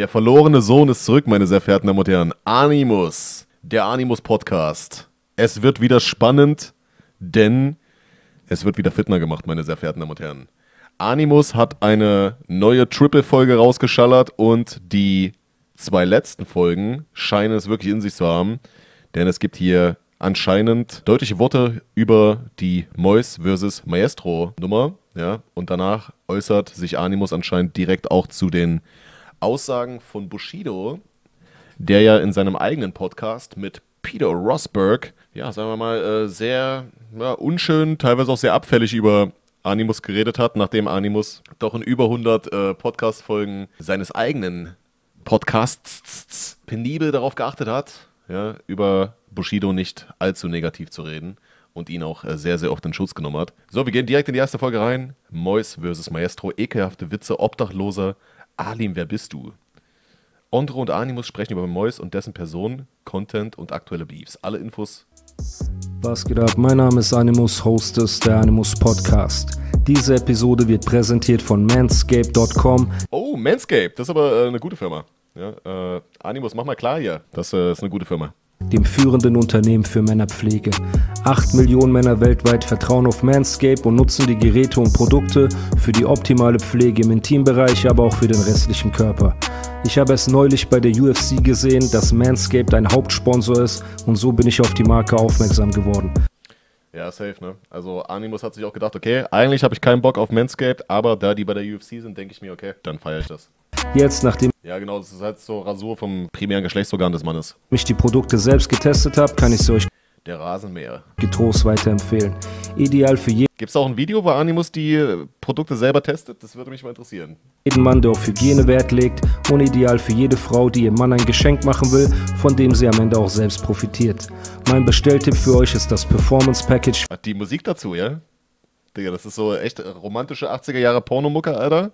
Der verlorene Sohn ist zurück, meine sehr verehrten Damen und Herren. Animus, der Animus Podcast. Es wird wieder spannend, denn es wird wieder fitner gemacht, meine sehr verehrten Damen und Herren. Animus hat eine neue Triple-Folge rausgeschallert und die zwei letzten Folgen scheinen es wirklich in sich zu haben, denn es gibt hier anscheinend deutliche Worte über die Mois versus Maestro Nummer, ja, und danach äußert sich Animus anscheinend direkt auch zu den Aussagen von Bushido, der ja in seinem eigenen Podcast mit Peter Rosberg, ja, sagen wir mal, äh, sehr ja, unschön, teilweise auch sehr abfällig über Animus geredet hat, nachdem Animus doch in über 100 äh, Podcast-Folgen seines eigenen Podcasts penibel darauf geachtet hat, ja, über Bushido nicht allzu negativ zu reden und ihn auch äh, sehr, sehr oft in Schutz genommen hat. So, wir gehen direkt in die erste Folge rein. Mois versus Maestro, ekelhafte Witze, Obdachloser. Alim, wer bist du? Ondro und Animus sprechen über Mois und dessen Person, Content und aktuelle Beefs. Alle Infos. Was geht ab? Mein Name ist Animus, Host des der Animus Podcast. Diese Episode wird präsentiert von manscape.com. Oh, Manscape, das ist aber äh, eine gute Firma. Ja, äh, Animus, mach mal klar hier. Das äh, ist eine gute Firma dem führenden Unternehmen für Männerpflege. Acht Millionen Männer weltweit vertrauen auf Manscape und nutzen die Geräte und Produkte für die optimale Pflege im Intimbereich, aber auch für den restlichen Körper. Ich habe es neulich bei der UFC gesehen, dass Manscaped ein Hauptsponsor ist und so bin ich auf die Marke aufmerksam geworden. Ja, safe, ne? Also Animus hat sich auch gedacht, okay, eigentlich habe ich keinen Bock auf Manscaped, aber da die bei der UFC sind, denke ich mir, okay, dann feiere ich das. Jetzt, nachdem ja, genau, das ist halt so Rasur vom primären Geschlechtsorgan des Mannes. ich die Produkte selbst getestet habe, kann ich sie euch der Rasenmäher. getrost weiterempfehlen. Ideal für jeden. Gibt es auch ein Video, wo Animus die Produkte selber testet? Das würde mich mal interessieren. Jeden Mann, der auf Hygiene Wert legt und ideal für jede Frau, die ihrem Mann ein Geschenk machen will, von dem sie am Ende auch selbst profitiert. Mein Bestelltipp für euch ist das Performance Package. Hat die Musik dazu, ja? Digga, das ist so echt romantische 80er Jahre Pornomucke, Alter.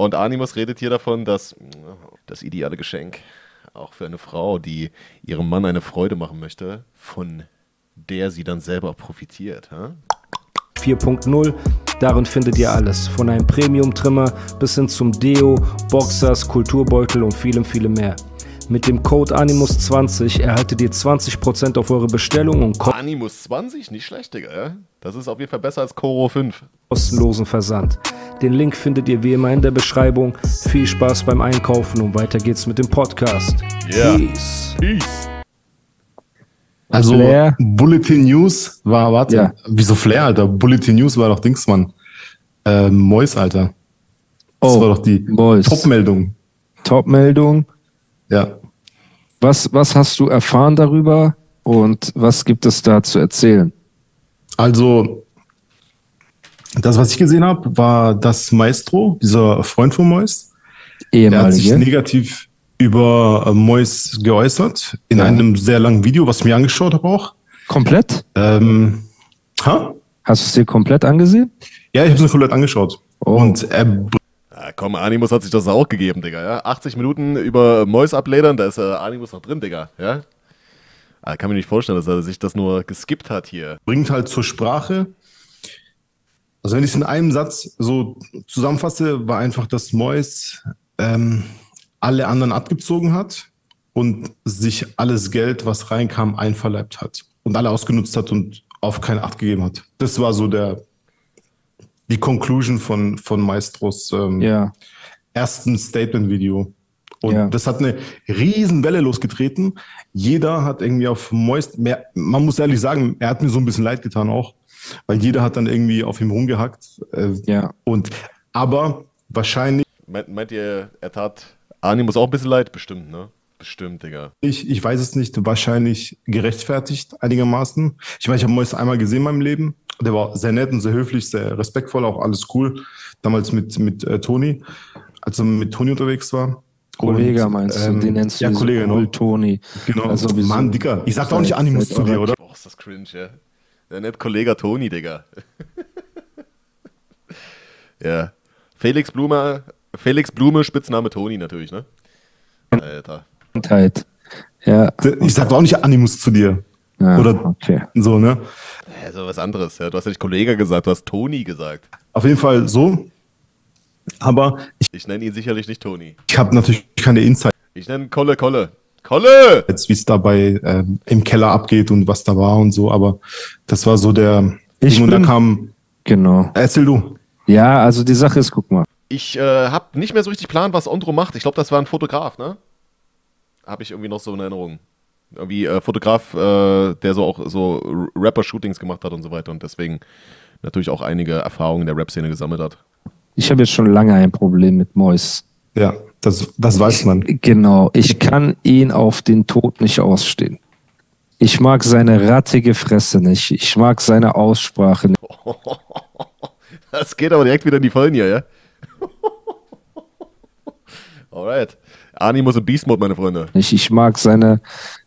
Und Animus redet hier davon, dass das ideale Geschenk auch für eine Frau, die ihrem Mann eine Freude machen möchte, von der sie dann selber profitiert. 4.0, darin findet ihr alles, von einem Premium-Trimmer bis hin zum Deo, Boxers, Kulturbeutel und vielem, vielem mehr. Mit dem Code Animus20 erhaltet ihr 20% auf eure Bestellung und Animus20? Nicht schlecht, Digga, ja? Das ist auf jeden Fall besser als Koro 5. Kostenlosen Versand. Den Link findet ihr wie immer in der Beschreibung. Viel Spaß beim Einkaufen und weiter geht's mit dem Podcast. Yeah. Peace. Peace. Also Flair. Bulletin News war, warte, ja. wieso Flair, Alter? Bulletin News war doch Dingsmann. Äh, Mois, Alter. Das oh, war doch die Top-Meldung. Top-Meldung. Ja. Was, was hast du erfahren darüber und was gibt es da zu erzählen? Also, das, was ich gesehen habe, war das Maestro, dieser Freund von Mois. Ehemalige. Der hat sich negativ über äh, Mois geäußert in ja. einem sehr langen Video, was ich mir angeschaut habe auch. Komplett? Ähm, ha? Hast du es dir komplett angesehen? Ja, ich habe es mir komplett angeschaut. Oh. Und er ja, komm, Animus hat sich das auch gegeben, Digga. Ja? 80 Minuten über Mois abledern, da ist äh, Animus noch drin, Digga. Ja? Ah, kann mir nicht vorstellen, dass er sich das nur geskippt hat hier. Bringt halt zur Sprache. Also wenn ich es in einem Satz so zusammenfasse, war einfach, dass Mois ähm, alle anderen abgezogen hat und sich alles Geld, was reinkam, einverleibt hat und alle ausgenutzt hat und auf keine Acht gegeben hat. Das war so der die Conclusion von, von Maestros ähm, ja. ersten Statement-Video. Und ja. das hat eine riesen Welle losgetreten. Jeder hat irgendwie auf Moist, mehr, man muss ehrlich sagen, er hat mir so ein bisschen leid getan auch, weil jeder hat dann irgendwie auf ihm rumgehackt. Äh, ja. Und, aber wahrscheinlich. Meint, meint ihr, er tat Animus auch ein bisschen leid? Bestimmt, ne? Bestimmt, Digga. Ich, ich weiß es nicht, wahrscheinlich gerechtfertigt einigermaßen. Ich meine, ich habe Moist einmal gesehen in meinem Leben. Der war sehr nett und sehr höflich, sehr respektvoll, auch alles cool. Damals mit, mit äh, Toni, als er mit Toni unterwegs war. Kollege meinst du, ähm, den nennst du ja, Kollege, no. Toni. Genau, also, Mann, Dicker. Ich sag auch nicht Animus zu dir, oder? Boah, ist das cringe, ja. Der nennt Kollege Toni, Digga. ja. Felix Blume, Felix Blume, Spitzname Toni natürlich, ne? Alter. Ja. Ich sag auch nicht Animus zu dir. Ja, Oder okay. so, ne? Ja, so was anderes. Ja. Du hast ja nicht Kollege gesagt, du hast Toni gesagt. Auf jeden Fall so. Aber ich, ich nenne ihn sicherlich nicht Toni. Ich habe natürlich keine Insights, Ich nenne Kolle Kolle. Kolle! wie es dabei ähm, im Keller abgeht und was da war und so, aber das war so der Ich Ding und da bin- kam, Genau. erzähl du. Ja, also die Sache ist, guck mal. Ich äh, habe nicht mehr so richtig Plan, was Ondro macht. Ich glaube, das war ein Fotograf, ne? Habe ich irgendwie noch so in Erinnerung. Irgendwie äh, Fotograf, äh, der so auch so Rapper-Shootings gemacht hat und so weiter und deswegen natürlich auch einige Erfahrungen in der Rap-Szene gesammelt hat. Ich habe jetzt schon lange ein Problem mit Mois. Ja, das, das weiß man. Genau, ich kann ihn auf den Tod nicht ausstehen. Ich mag seine rattige Fresse nicht. Ich mag seine Aussprache nicht. Das geht aber direkt wieder in die Vollen hier, ja? Alright. Animus und Beast Mode, meine Freunde. Ich mag seine,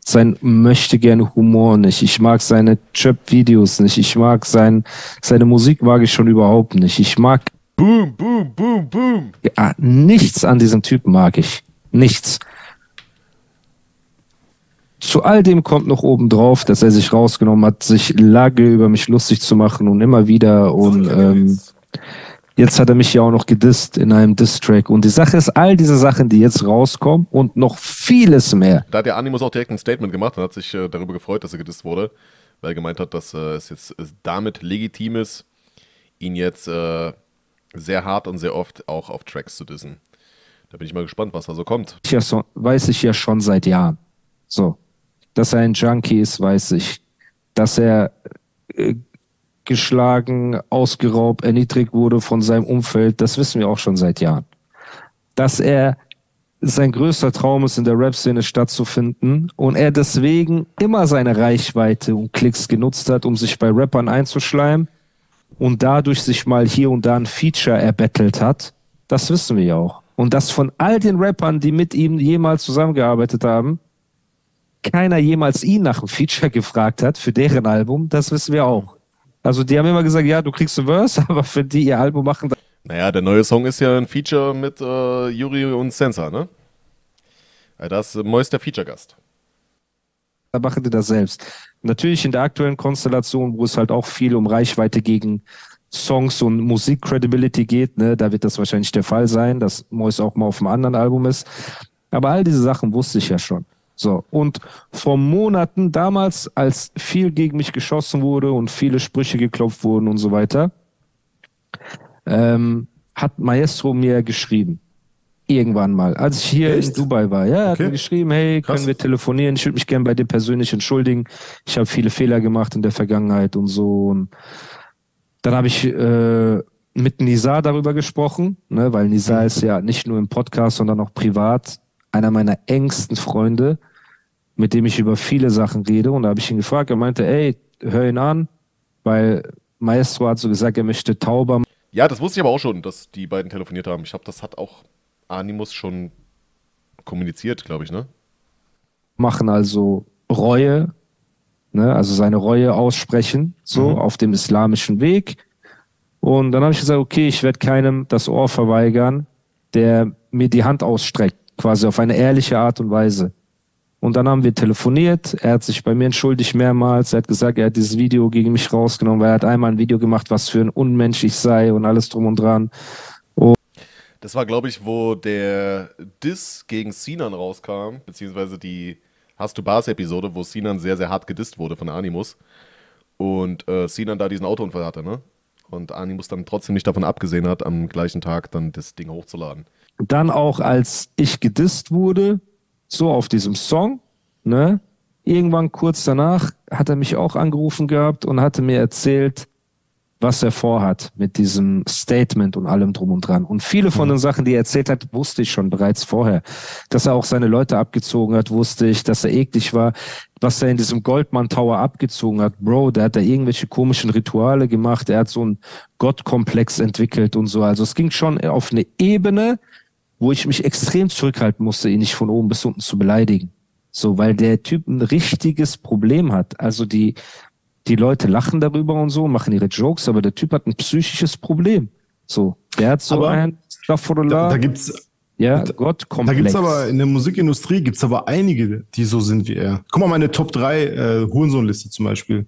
sein möchte gerne Humor nicht. Ich mag seine Trap-Videos nicht. Ich mag sein, seine Musik mag ich schon überhaupt nicht. Ich mag Boom, boom, boom, boom. ja, nichts an diesem Typen mag ich. Nichts. Zu all dem kommt noch oben drauf, dass er sich rausgenommen hat, sich lange über mich lustig zu machen und immer wieder und ähm, Jetzt hat er mich ja auch noch gedisst in einem Diss-Track. Und die Sache ist, all diese Sachen, die jetzt rauskommen und noch vieles mehr. Da hat der Animus auch direkt ein Statement gemacht und hat sich äh, darüber gefreut, dass er gedisst wurde, weil er gemeint hat, dass äh, es jetzt damit legitim ist, ihn jetzt äh, sehr hart und sehr oft auch auf Tracks zu dissen. Da bin ich mal gespannt, was da so kommt. Ich ja so, weiß ich ja schon seit Jahren. So. Dass er ein Junkie ist, weiß ich. Dass er geschlagen, ausgeraubt, erniedrigt wurde von seinem Umfeld, das wissen wir auch schon seit Jahren. Dass er sein größter Traum ist, in der Rap-Szene stattzufinden und er deswegen immer seine Reichweite und Klicks genutzt hat, um sich bei Rappern einzuschleimen und dadurch sich mal hier und da ein Feature erbettelt hat, das wissen wir ja auch. Und dass von all den Rappern, die mit ihm jemals zusammengearbeitet haben, keiner jemals ihn nach einem Feature gefragt hat für deren Album, das wissen wir auch. Also die haben immer gesagt, ja, du kriegst ein Verse, aber für die ihr Album machen, Naja, der neue Song ist ja ein Feature mit äh, Yuri und Sensa, ne? Ja, da ist äh, Mois der Feature-Gast. da machen die das selbst. Natürlich in der aktuellen Konstellation, wo es halt auch viel um Reichweite gegen Songs und Musik-Credibility geht, ne, da wird das wahrscheinlich der Fall sein, dass Mois auch mal auf einem anderen Album ist. Aber all diese Sachen wusste ich ja schon. So, und vor Monaten, damals, als viel gegen mich geschossen wurde und viele Sprüche geklopft wurden und so weiter, ähm, hat Maestro mir geschrieben. Irgendwann mal, als ich hier Echt? in Dubai war. Ja, er hat Okay. mir geschrieben, hey, Krass. können wir telefonieren? Ich würde mich gerne bei dir persönlich entschuldigen. Ich habe viele Fehler gemacht in der Vergangenheit und so. Und dann habe ich äh, mit Nizar darüber gesprochen, ne, weil Nizar ist ja nicht nur im Podcast, sondern auch privat einer meiner engsten Freunde, mit dem ich über viele Sachen rede. Und da habe ich ihn gefragt, er meinte, ey, hör ihn an, weil Maestro hat so gesagt, er möchte Tauber Ja, das wusste ich aber auch schon, dass die beiden telefoniert haben. Ich glaube, das hat auch Animus schon kommuniziert, glaube ich, ne? machen, also Reue, ne, also seine Reue aussprechen, so Mhm. auf dem islamischen Weg. Und dann habe ich gesagt, okay, ich werde keinem das Ohr verweigern, der mir die Hand ausstreckt, quasi auf eine ehrliche Art und Weise. Und dann haben wir telefoniert. Er hat sich bei mir entschuldigt mehrmals. Er hat gesagt, er hat dieses Video gegen mich rausgenommen, weil er hat einmal ein Video gemacht, was für ein Unmensch ich sei und alles drum und dran. Das war, glaube ich, wo der Diss gegen Sinan rauskam, beziehungsweise die Hast du Bars-Episode, wo Sinan sehr, sehr hart gedisst wurde von Animus. Und äh, Sinan da diesen Autounfall hatte, ne? Und Animus dann trotzdem nicht davon abgesehen hat, am gleichen Tag dann das Ding hochzuladen. Dann auch als ich gedisst wurde, so auf diesem Song, ne? Irgendwann kurz danach hat er mich auch angerufen gehabt und hatte mir erzählt, was er vorhat mit diesem Statement und allem drum und dran. Und viele von den Sachen, die er erzählt hat, wusste ich schon bereits vorher. Dass er auch seine Leute abgezogen hat, wusste ich, dass er eklig war. Was er in diesem Goldman Tower abgezogen hat, Bro, der hat da irgendwelche komischen Rituale gemacht, er hat so einen Gottkomplex entwickelt und so. Also es ging schon auf eine Ebene, wo ich mich extrem zurückhalten musste, ihn nicht von oben bis unten zu beleidigen. So, weil der Typ ein richtiges Problem hat. Also die, die Leute lachen darüber und so, machen ihre Jokes, aber der Typ hat ein psychisches Problem. So, der hat so Aber ein Da, da gibt's ja, da- Gottkomplex. Da gibt es aber in der Musikindustrie gibt es aber einige, die so sind wie er. Guck mal, meine Top 3 äh, Hurensohn-Liste zum Beispiel.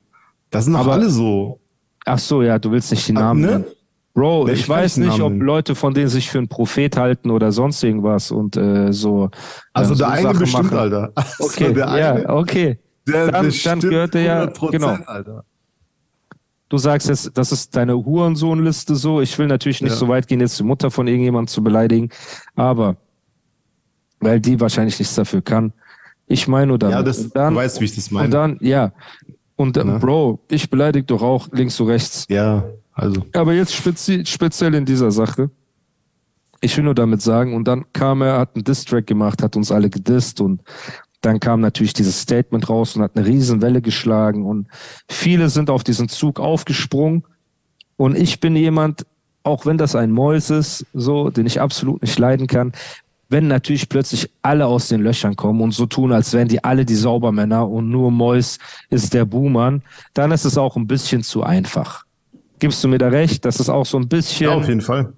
Da sind Aber- alle so. Ach so, ja, du willst nicht die Namen ne? Bro, Welchen ich weiß nicht, ob? Leute von denen sich für einen Prophet halten oder sonst irgendwas und äh, so. Also äh, der so eine Sachen bestimmt, machen. Alter. Also Okay, der eine, ja, okay. der dann- dann gehört er ja- 100%, genau. Alter. Du sagst jetzt, das ist deine Hurensohnliste so. Ich will natürlich nicht Ja. so weit gehen, jetzt die Mutter von irgendjemandem zu beleidigen, aber weil die wahrscheinlich nichts dafür kann. Ich meine nur dann. Ja, das, und dann, du weißt, wie ich das und meine. dann, ja. Und dann, Ne? Bro, ich beleidige doch auch links und rechts. ja, also. Aber jetzt spezi speziell in dieser Sache. Ich will nur damit sagen, und dann kam er, hat einen Diss-Track gemacht, hat uns alle gedisst und dann kam natürlich dieses Statement raus und hat eine riesen Welle geschlagen und viele sind auf diesen Zug aufgesprungen und ich bin jemand, auch wenn das ein Mäus ist, so, den ich absolut nicht leiden kann, wenn natürlich plötzlich alle aus den Löchern kommen und so tun, als wären die alle die Saubermänner und nur Mäus ist der Buhmann, dann ist es auch ein bisschen zu einfach. Gibst du mir da recht? Das ist auch so ein bisschen. Ja, auf jeden Fall.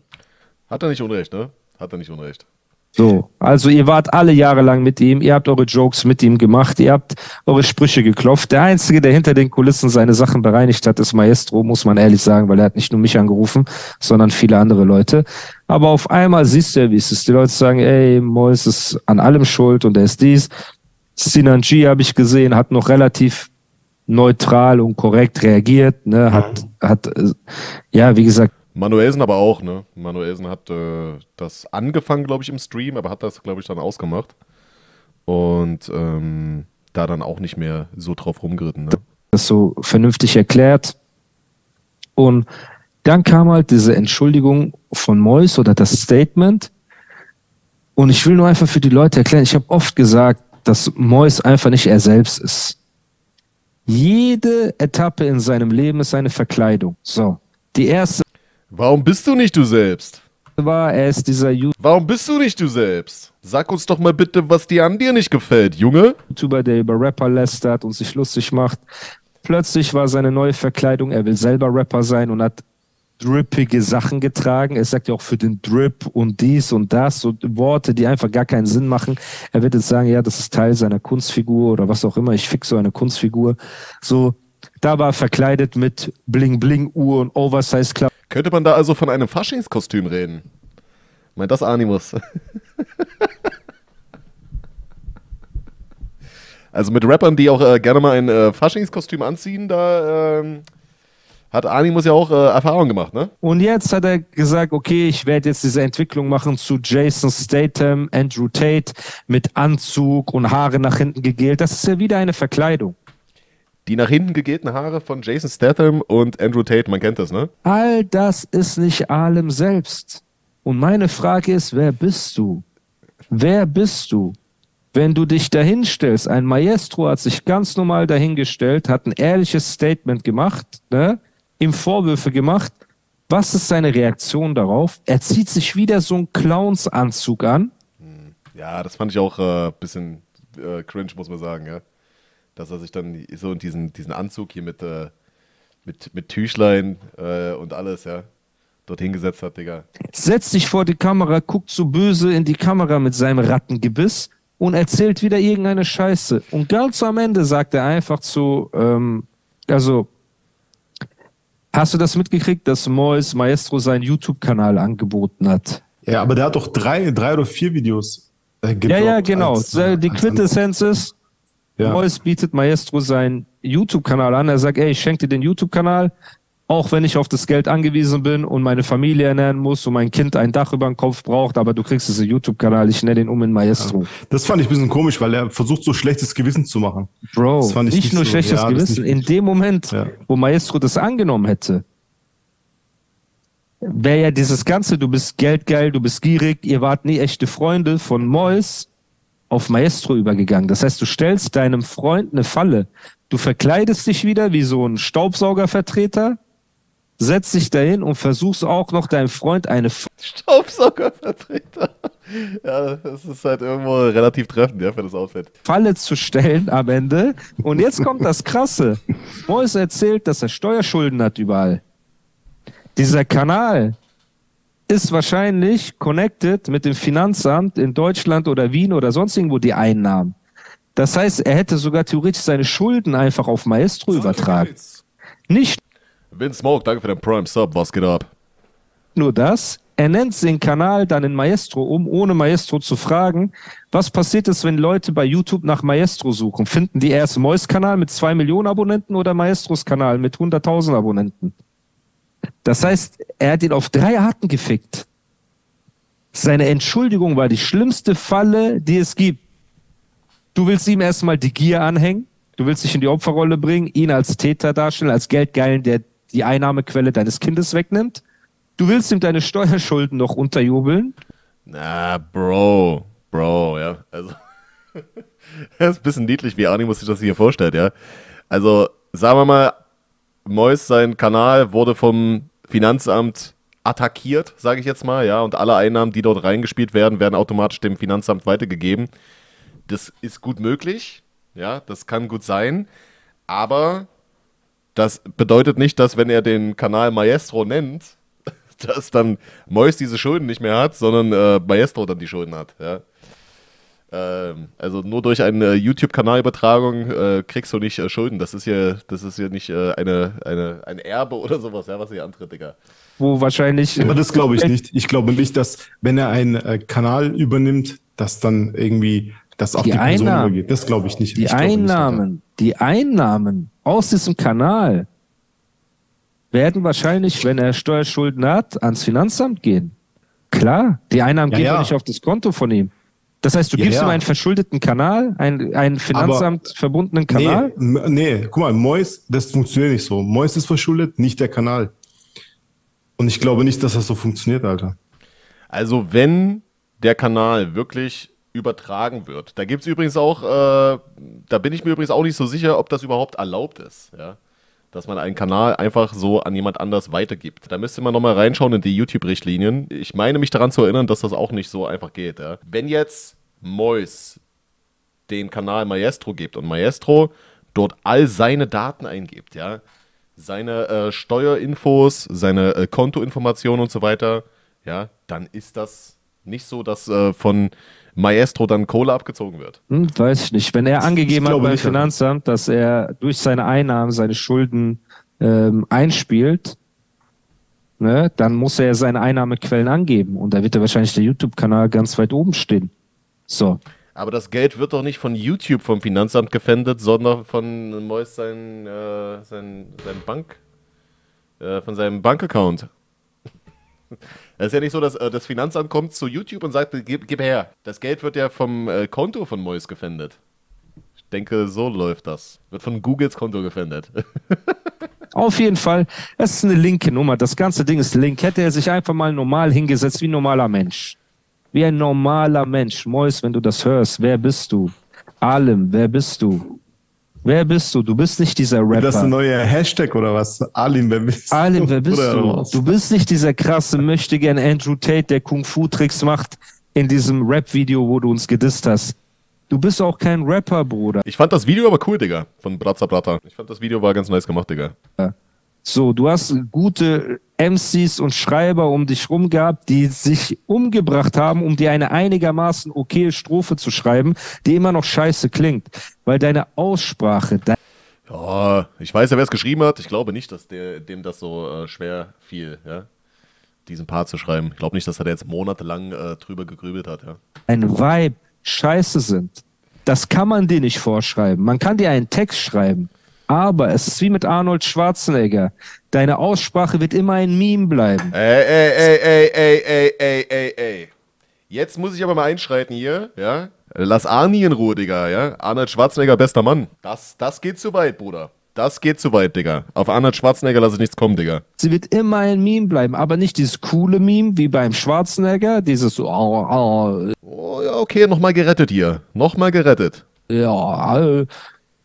Hat er nicht Unrecht, ne? Hat er nicht Unrecht. So, also ihr wart alle Jahre lang mit ihm, ihr habt eure Jokes mit ihm gemacht, ihr habt eure Sprüche geklopft. Der Einzige, der hinter den Kulissen seine Sachen bereinigt hat, ist Maestro, muss man ehrlich sagen, weil er hat nicht nur mich angerufen, sondern viele andere Leute. Aber auf einmal siehst du ja, wie es ist. Die Leute sagen, ey, Mois ist an allem schuld und er ist dies. Sinan G habe ich gesehen, hat noch relativ neutral und korrekt reagiert, ne, hat, hat, äh, ja, wie gesagt, Manuelsen aber auch, ne? Manuelsen hat äh, das angefangen, glaube ich, im Stream, aber hat das, glaube ich, dann ausgemacht. Und ähm, da dann auch nicht mehr so drauf rumgeritten, ne? das so vernünftig erklärt. Und dann kam halt diese Entschuldigung von Mois oder das Statement. Und ich will nur einfach für die Leute erklären, ich habe oft gesagt, dass Mois einfach nicht er selbst ist. Jede Etappe in seinem Leben ist eine Verkleidung. So. Die erste Warum bist du nicht du selbst? war, er ist dieser Warum bist du nicht du selbst? Sag uns doch mal bitte, was dir an dir nicht gefällt, Junge. YouTuber, der über Rapper lästert und sich lustig macht. Plötzlich war seine neue Verkleidung, er will selber Rapper sein und hat drippige Sachen getragen. Er sagt ja auch für den Drip und dies und das und Worte, die einfach gar keinen Sinn machen. Er wird jetzt sagen, ja, das ist Teil seiner Kunstfigur oder was auch immer. Ich fix so eine Kunstfigur. So, da war er verkleidet mit Bling-Bling-Uhr und Oversize-Klamotten. Könnte man da also von einem Faschingskostüm reden? Meint das Animus? also mit Rappern, die auch äh, gerne mal ein äh, Faschingskostüm anziehen, da ähm, hat Animus ja auch äh, Erfahrung gemacht, ne? Und jetzt hat er gesagt, okay, ich werde jetzt diese Entwicklung machen zu Jason Statham, Andrew Tate mit Anzug und Haare nach hinten gegelt. Das ist ja wieder eine Verkleidung. Die nach hinten gegelten Haare von Jason Statham und Andrew Tate, man kennt das, ne? All das ist nicht allem selbst. Und meine Frage ist, wer bist du? Wer bist du? Wenn du dich dahinstellst, ein Maestro hat sich ganz normal dahingestellt, hat ein ehrliches Statement gemacht, ne? Ihm Vorwürfe gemacht. Was ist seine Reaktion darauf? Er zieht sich wieder so einen Clownsanzug an. Ja, das fand ich auch ein äh, bisschen äh, cringe, muss man sagen, ja. Dass er sich dann so in diesen, diesen Anzug hier mit, äh, mit, mit Tüchlein äh, und alles, ja, dort hingesetzt hat, Digga. setzt sich vor die Kamera, guckt so böse in die Kamera mit seinem Rattengebiss und erzählt wieder irgendeine Scheiße. Und ganz am Ende sagt er einfach zu, ähm, also, hast du das mitgekriegt, dass Mois Maestro seinen YouTube-Kanal angeboten hat? Ja, aber der hat doch drei, drei oder vier Videos. äh, Ja, ja, genau. als- die als- Quintessenz ist, Ja. Mois bietet Maestro seinen YouTube-Kanal an. Er sagt, ey, ich schenke dir den YouTube-Kanal, auch wenn ich auf das Geld angewiesen bin und meine Familie ernähren muss und mein Kind ein Dach über den Kopf braucht, aber du kriegst diesen YouTube-Kanal, ich nenne ihn um in Maestro. Das fand ich ein bisschen komisch, weil er versucht, so schlechtes Gewissen zu machen. Bro, Das fand ich nicht, nicht nur so- schlechtes ja, Gewissen. In dem Moment, Ja. wo Maestro das angenommen hätte, wäre ja dieses Ganze, du bist geldgeil, du bist gierig, ihr wart nie echte Freunde von Mois auf Maestro übergegangen. Das heißt, du stellst deinem Freund eine Falle. Du verkleidest dich wieder wie so ein Staubsaugervertreter, setzt dich dahin und versuchst auch noch deinem Freund eine Staubsaugervertreter. Ja, das ist halt irgendwo relativ treffend, ja, für das Outfit. Falle zu stellen am Ende. Und jetzt kommt das Krasse. Mois erzählt, dass er Steuerschulden hat überall. Dieser Kanal ist wahrscheinlich connected mit dem Finanzamt in Deutschland oder Wien oder sonst irgendwo die Einnahmen. Das heißt, er hätte sogar theoretisch seine Schulden einfach auf Maestro übertragen. Nicht Vin Smoke, danke für den Prime Sub, was geht ab? nur das, er nennt den Kanal dann in Maestro um, ohne Maestro zu fragen. Was passiert ist, wenn Leute bei YouTube nach Maestro suchen? Finden die erst Mois Kanal mit zwei Millionen Abonnenten oder Maestros Kanal mit 100.000 Abonnenten? Das heißt, er hat ihn auf drei Arten gefickt. Seine Entschuldigung war die schlimmste Falle, die es gibt. Du willst ihm erstmal die Gier anhängen, du willst dich in die Opferrolle bringen, ihn als Täter darstellen, als Geldgeilen, der die Einnahmequelle deines Kindes wegnimmt. Du willst ihm deine Steuerschulden noch unterjubeln? Na, Bro, Bro, ja. Also, das ist ein bisschen niedlich, wie Animus sich das hier vorstellt, ja. Also, sagen wir mal, Mois, sein Kanal wurde vom Finanzamt attackiert, sage ich jetzt mal, ja, und alle Einnahmen, die dort reingespielt werden, werden automatisch dem Finanzamt weitergegeben. Das ist gut möglich, ja, das kann gut sein, aber das bedeutet nicht, dass wenn er den Kanal Maestro nennt, dass dann Mois diese Schulden nicht mehr hat, sondern äh, Maestro dann die Schulden hat. Ja? Ähm, also nur durch eine YouTube-Kanalübertragung äh, kriegst du nicht äh, Schulden. Das ist hier, das ist hier nicht äh, eine, eine, ein Erbe oder sowas, ja, was hier antritt, Digga. Wo wahrscheinlich. Aber das glaube ich nicht. Ich glaube nicht, dass, wenn er einen äh, Kanal übernimmt, dass dann irgendwie das auf die, die, Person Einnahmen, übergeht. Das glaube ich nicht. Die ich glaube nicht, Einnahmen, die Einnahmen aus diesem Kanal werden wahrscheinlich, wenn er Steuerschulden hat, ans Finanzamt gehen. Klar, die Einnahmen Ja, gehen ja. nicht auf das Konto von ihm. Das heißt, du Ja, gibst ja. ihm einen verschuldeten Kanal, einen, einen Finanzamt verbundenen Kanal. Nee, nee, guck mal, Mois, das funktioniert nicht so. Mois ist verschuldet, nicht der Kanal. Und ich glaube nicht, dass das so funktioniert, Alter. Also wenn der Kanal wirklich übertragen wird, da gibt es übrigens auch, äh, da bin ich mir übrigens auch nicht so sicher, ob das überhaupt erlaubt ist, ja. Dass man einen Kanal einfach so an jemand anders weitergibt. Da müsste man nochmal reinschauen in die YouTube-Richtlinien. Ich meine mich daran zu erinnern, dass das auch nicht so einfach geht. Ja. Wenn jetzt Mois den Kanal Maestro gibt und Maestro dort all seine Daten eingibt, ja, seine äh, Steuerinfos, seine äh, Kontoinformationen und so weiter, ja, dann ist das nicht so, dass äh, von Maestro dann Kohle abgezogen wird. Hm, weiß ich nicht. Wenn er angegeben hat beim. Finanzamt, dass er durch seine Einnahmen seine Schulden ähm, einspielt, ne, dann muss er seine Einnahmequellen angeben. Und da wird ja wahrscheinlich der YouTube-Kanal ganz weit oben stehen. So. Aber das Geld wird doch nicht von YouTube vom Finanzamt gefändet, sondern von Mois sein, äh, sein, sein Bank, äh, von seinem Bankaccount. Es ist ja nicht so, dass äh, das Finanzamt kommt zu YouTube und sagt, gib, gib her. Das Geld wird ja vom äh, Konto von Mois gefändet. Ich denke, so läuft das. Wird von Googles Konto gefändet. Auf jeden Fall, es ist eine linke Nummer. Das ganze Ding ist link. Hätte er sich einfach mal normal hingesetzt, wie ein normaler Mensch. Wie ein normaler Mensch. Mois, wenn du das hörst, wer bist du? Alim, wer bist du? Wer bist du? Du bist nicht dieser Rapper. Das ist ein neuer Hashtag oder was? Alim, wer bist Alim, wer bist Oder du? was? Du bist nicht dieser krasse Möchtegern Andrew Tate, der Kung-Fu-Tricks macht in diesem Rap-Video, wo du uns gedisst hast. Du bist auch kein Rapper, Bruder. Ich fand das Video aber cool, Digga, von Bratza Brata. Ich fand das Video war ganz nice gemacht, Digga. So, du hast gute MCs und Schreiber um dich rum gehabt, die sich umgebracht haben, um dir eine einigermaßen okaye Strophe zu schreiben, die immer noch scheiße klingt. Weil deine Aussprache, de Ja, ich weiß ja, wer es geschrieben hat. Ich glaube nicht, dass der, dem das so äh, schwer fiel, ja, diesen Part zu schreiben. Ich glaube nicht, dass er da jetzt monatelang äh, drüber gegrübelt hat, ja. dein Vibe scheiße sind, das kann man dir nicht vorschreiben. Man kann dir einen Text schreiben, aber es ist wie mit Arnold Schwarzenegger. Deine Aussprache wird immer ein Meme bleiben. Ey, ey, ey, ey, ey, ey, ey, ey, ey. Jetzt muss ich aber mal einschreiten hier, ja. Lass Arnie in Ruhe, Digga, ja. Arnold Schwarzenegger, bester Mann. Das, das geht zu weit, Bruder. Das geht zu weit, Digga. Auf Arnold Schwarzenegger lasse ich nichts kommen, Digga. Sie wird immer ein Meme bleiben, aber nicht dieses coole Meme wie beim Schwarzenegger, dieses oh, oh, Oh, ja, okay, nochmal gerettet hier. Nochmal gerettet. ja, äh,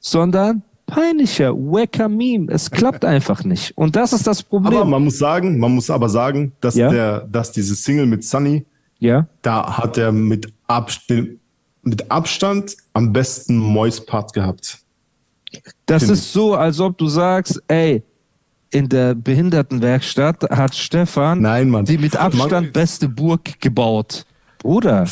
sondern peinlicher, wacker Meme. Es klappt einfach nicht. Und das ist das Problem. Aber man muss sagen, man muss aber sagen, dass Ja. der, dass diese Single mit Sunny, ja, da hat er mit Abstand, mit Abstand am besten Mois-Part gehabt. das Finde ist so, als ob du sagst, ey, in der Behindertenwerkstatt hat Stefan Nein, Mann. die mit Abstand Man- beste Burg gebaut. Bruder.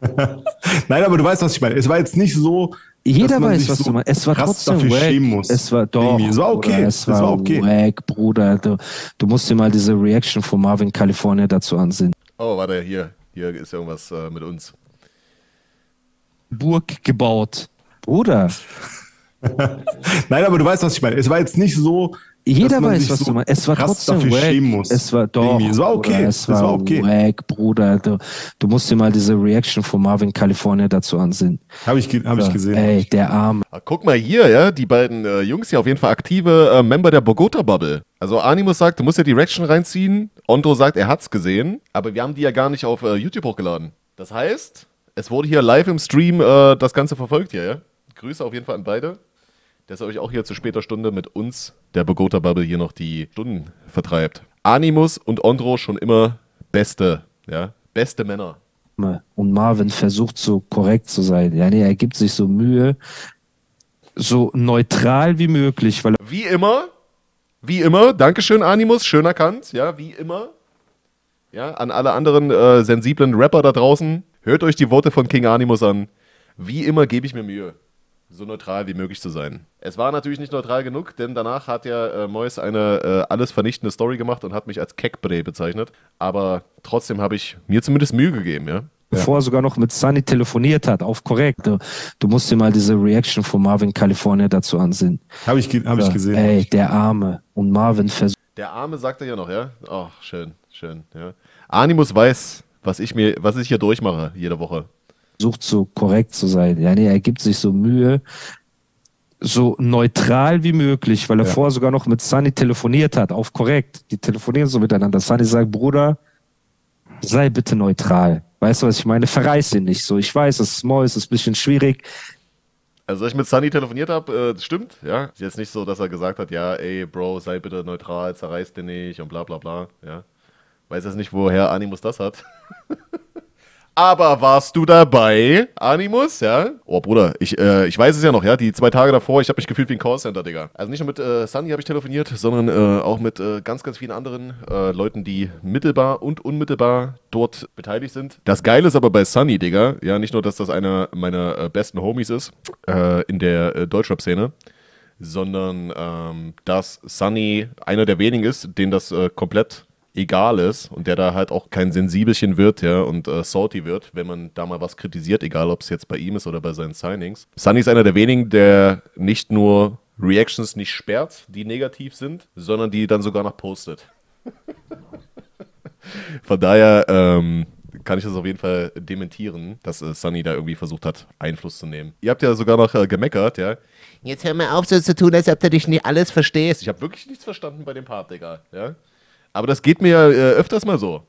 Nein, aber du weißt, was ich meine. Es war jetzt nicht so. Jeder weiß, was so du meinst. Es war trotzdem wack. Es war doch. Es war okay. Bruder, es, war, war okay. wack, Bruder. Du, du, musst dir mal diese Reaction von Marvin California dazu ansehen. Oh, warte, hier. Hier ist irgendwas äh, mit uns. Burg gebaut. Bruder. Nein, aber du weißt, was ich meine. Es war jetzt nicht so, jeder weiß, was so du meinst. Es war trotzdem wack. Es war doch. Es war okay. Bruder, es war, war okay. wack, Bruder. Du, du, musst dir mal diese Reaction von Marvin California dazu ansehen. Habe ich, hab ich gesehen. Ey, der Arme. Ah, guck mal hier, ja, die beiden äh, Jungs hier auf jeden Fall aktive äh, Member der Bogota Bubble. Also Animus sagt, du musst ja die Reaction reinziehen. Ondro sagt, er hat's gesehen, aber wir haben die ja gar nicht auf äh, YouTube hochgeladen. Das heißt, es wurde hier live im Stream äh, das Ganze verfolgt hier, ja. Grüße auf jeden Fall an beide dass ihr euch auch hier zu später Stunde mit uns, der Bogota Bubble, hier noch die Stunden vertreibt. Animus und Ondro schon immer beste, ja, beste Männer. Und Marvin versucht so korrekt zu sein. Ja, nee, er gibt sich so Mühe, so neutral wie möglich, weil Wie immer, wie immer, Dankeschön, Animus, schön erkannt, ja, wie immer. Ja, an alle anderen äh, sensiblen Rapper da draußen, hört euch die Worte von King Animus an. Wie immer gebe ich mir Mühe so neutral wie möglich zu sein. Es war natürlich nicht neutral genug, denn danach hat ja äh, Mois eine äh, alles vernichtende Story gemacht und hat mich als Keckbre bezeichnet. Aber trotzdem habe ich mir zumindest Mühe gegeben, ja. Bevor er sogar noch mit Sunny telefoniert hat, auf korrekt. Du, musst dir mal diese Reaction von Marvin California dazu ansehen. Habe ich, hab ich gesehen. Ey, der Arme. Und Marvin versucht. Der Arme sagt er ja noch, ja? Ach, schön, schön, ja. Animus weiß, was ich mir, was ich hier durchmache jede Woche versucht so korrekt zu sein. Ja, nee, er gibt sich so Mühe, so neutral wie möglich, weil er ja. vorher sogar noch mit Sunny telefoniert hat, auf korrekt. Die telefonieren so miteinander. Sunny sagt, Bruder, sei bitte neutral. Weißt du, was ich meine? Verreiß ihn nicht so. Ich weiß, es ist small, es ist ein bisschen schwierig. Also, als ich mit Sunny telefoniert habe, äh, stimmt, ja. Ist jetzt nicht so, dass er gesagt hat, ja, ey, Bro, sei bitte neutral, zerreiß den nicht und bla bla bla, ja. Weiß jetzt nicht, woher Animus das hat. Aber warst du dabei, Animus, ja? Oh, Bruder, ich, äh, ich weiß es ja noch, ja? Die zwei Tage davor, ich habe mich gefühlt wie ein Callcenter, Digga. Also nicht nur mit äh, Sunny habe ich telefoniert, sondern äh, auch mit äh, ganz, ganz vielen anderen äh, Leuten, die mittelbar und unmittelbar dort beteiligt sind. Das Geile ist aber bei Sunny, Digga, ja, nicht nur, dass das einer meiner äh, besten Homies ist in der äh, Deutschrap-Szene, sondern ähm, dass Sunny einer der wenigen ist, denen das komplett egal ist und der da halt auch kein Sensibelchen wird, ja, und äh, salty wird, wenn man da mal was kritisiert, egal ob es jetzt bei ihm ist oder bei seinen Signings. Sunny ist einer der wenigen, der nicht nur Reactions nicht sperrt, die negativ sind, sondern die dann sogar noch postet. Von daher ähm, kann ich das auf jeden Fall dementieren, dass äh, Sunny da irgendwie versucht hat, Einfluss zu nehmen. Ihr habt ja sogar noch äh, gemeckert, ja. Jetzt hör mal auf, so zu tun, als ob du dich nicht alles verstehst. Ich habe wirklich nichts verstanden bei dem Part, Digga. Ja? Aber das geht mir äh, öfters mal so.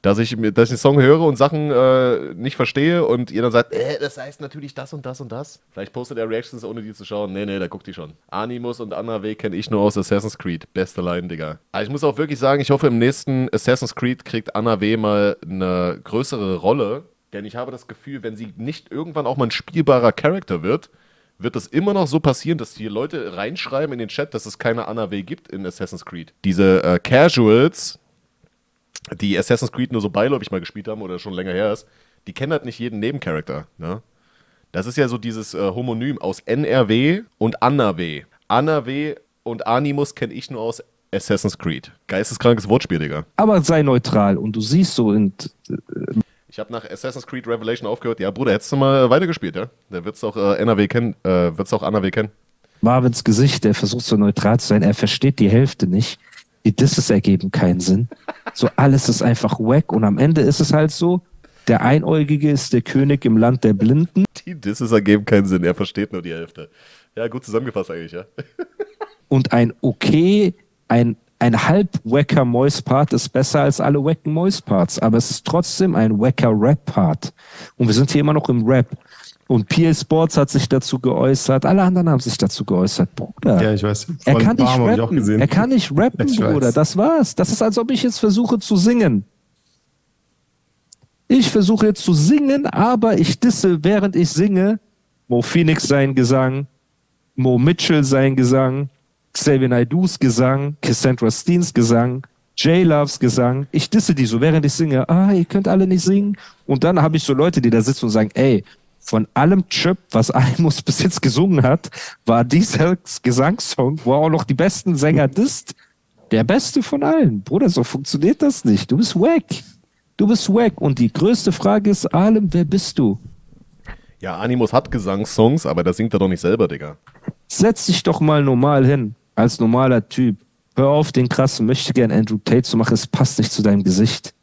Dass ich, dass ich einen Song höre und Sachen äh, nicht verstehe und ihr dann sagt, äh, das heißt natürlich das und das und das. Vielleicht postet er Reactions, ohne die zu schauen. Nee, nee, da guckt die schon. Animus und Anna W. kenne ich nur aus Assassin's Creed. Beste Line, Digga. Aber ich muss auch wirklich sagen, ich hoffe, im nächsten Assassin's Creed kriegt Anna W. mal eine größere Rolle. Denn ich habe das Gefühl, wenn sie nicht irgendwann auch mal ein spielbarer Charakter wird, wird das immer noch so passieren, dass die Leute reinschreiben in den Chat, dass es keine Anna W gibt in Assassin's Creed. Diese äh, Casuals, die Assassin's Creed nur so beiläufig mal gespielt haben oder schon länger her ist, die kennen halt nicht jeden Nebencharakter. Ne? Das ist ja so dieses äh, Homonym aus NRW und Anna W. Anna W. und Animus kenne ich nur aus Assassin's Creed. Geisteskrankes Wortspiel, Digga. Aber sei neutral und du siehst so in, äh, ich habe nach Assassin's Creed Revelation aufgehört. Ja, Bruder, hättest du mal weitergespielt, ja? Da wird's auch äh, NRW kennen, äh, wird's auch Anna W kennen. Marvins Gesicht, der versucht so neutral zu sein, er versteht die Hälfte nicht. Die Disses ergeben keinen Sinn. So alles ist einfach wack und am Ende ist es halt so, der Einäugige ist der König im Land der Blinden. Die Disses ergeben keinen Sinn, er versteht nur die Hälfte. Ja, gut zusammengefasst eigentlich, ja. und ein okay, ein ein halb wacker Moist-Part ist besser als alle wacken Moist-Parts, aber es ist trotzdem ein wacker Rap-Part. Und wir sind hier immer noch im Rap. Und PA Sports hat sich dazu geäußert, alle anderen haben sich dazu geäußert. Bruder, ja, ich weiß. er kann nicht rappen. Er kann nicht rappen, ich Bruder. Weiß. Das war's. Das ist, als ob ich jetzt versuche zu singen. Ich versuche jetzt zu singen, aber ich disse, während ich singe, Mo Phoenix sein Gesang, Mo Mitchell sein Gesang, Xavier Naidoo's Gesang, Cassandra Steens Gesang, J-Loves Gesang. Ich disse die so, während ich singe. Ah, ihr könnt alle nicht singen. Und dann habe ich so Leute, die da sitzen und sagen, ey, von allem Chip, was Animus bis jetzt gesungen hat, war dieser Gesangssong, wo er auch noch die besten Sänger disst, der beste von allen. Bruder, so funktioniert das nicht. Du bist wack. Du bist wack. Und die größte Frage ist, Alem, wer bist du? Ja, Animus hat Gesangssongs, aber da singt er doch nicht selber, Digga. Setz dich doch mal normal hin, als normaler Typ. Hör auf, den krassen möchte gern Andrew Tate zu machen, es passt nicht zu deinem Gesicht.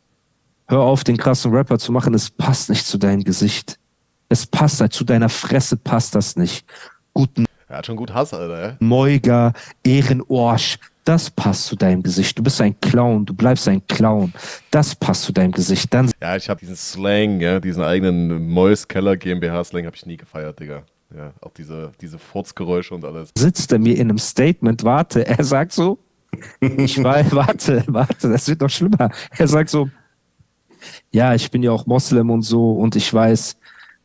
Hör auf, den krassen Rapper zu machen, es passt nicht zu deinem Gesicht. Es passt halt, zu deiner Fresse passt das nicht. Guten Er hat schon gut Hass, Alter, ey. Meuger, Ehrenorsch, das passt zu deinem Gesicht. Du bist ein Clown, du bleibst ein Clown. Das passt zu deinem Gesicht. Dann Ja, ich habe diesen Slang, ja, diesen eigenen Mois Keller GmbH-Slang habe ich nie gefeiert, Digga. Ja, auch diese, diese Furzgeräusche und alles. sitzt er mir in einem Statement, warte, er sagt so, ich weiß, warte, warte, das wird noch schlimmer. Er sagt so, ja, ich bin ja auch Moslem und so und ich weiß,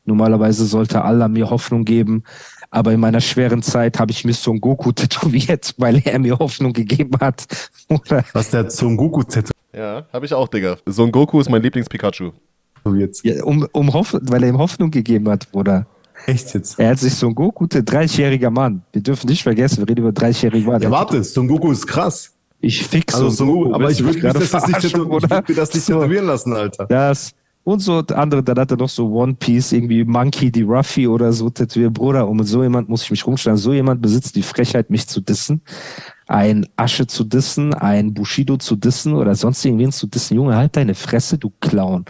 normalerweise sollte Allah mir Hoffnung geben, aber in meiner schweren Zeit habe ich mir Son Goku tätowiert, weil er mir Hoffnung gegeben hat. Oder Was der Son Goku tätowiert Ja, habe ich auch, Digga. Son Goku ist mein Lieblings-Pikachu. ja, um, um Hoff weil er ihm Hoffnung gegeben hat, Bruder. Echt jetzt? Er hat sich Son Goku, der 30-jähriger Mann. Wir dürfen nicht vergessen, wir reden über 30-jährige Mann. Ja, warte, Son Goku ist krass. Ich fix Also Son Goku. Aber ich würde mir gerade das, nicht ich das nicht So. tätowieren lassen, Alter. Das und so andere, dann hat er noch so One Piece, irgendwie Monkey die Ruffy oder so tätowiert. Bruder, und mit so jemand muss ich mich rumstellen. So jemand besitzt die Frechheit, mich zu dissen, ein Asche zu dissen, ein Bushido zu dissen oder sonst irgendwen zu dissen. Junge, halt deine Fresse, du Clown.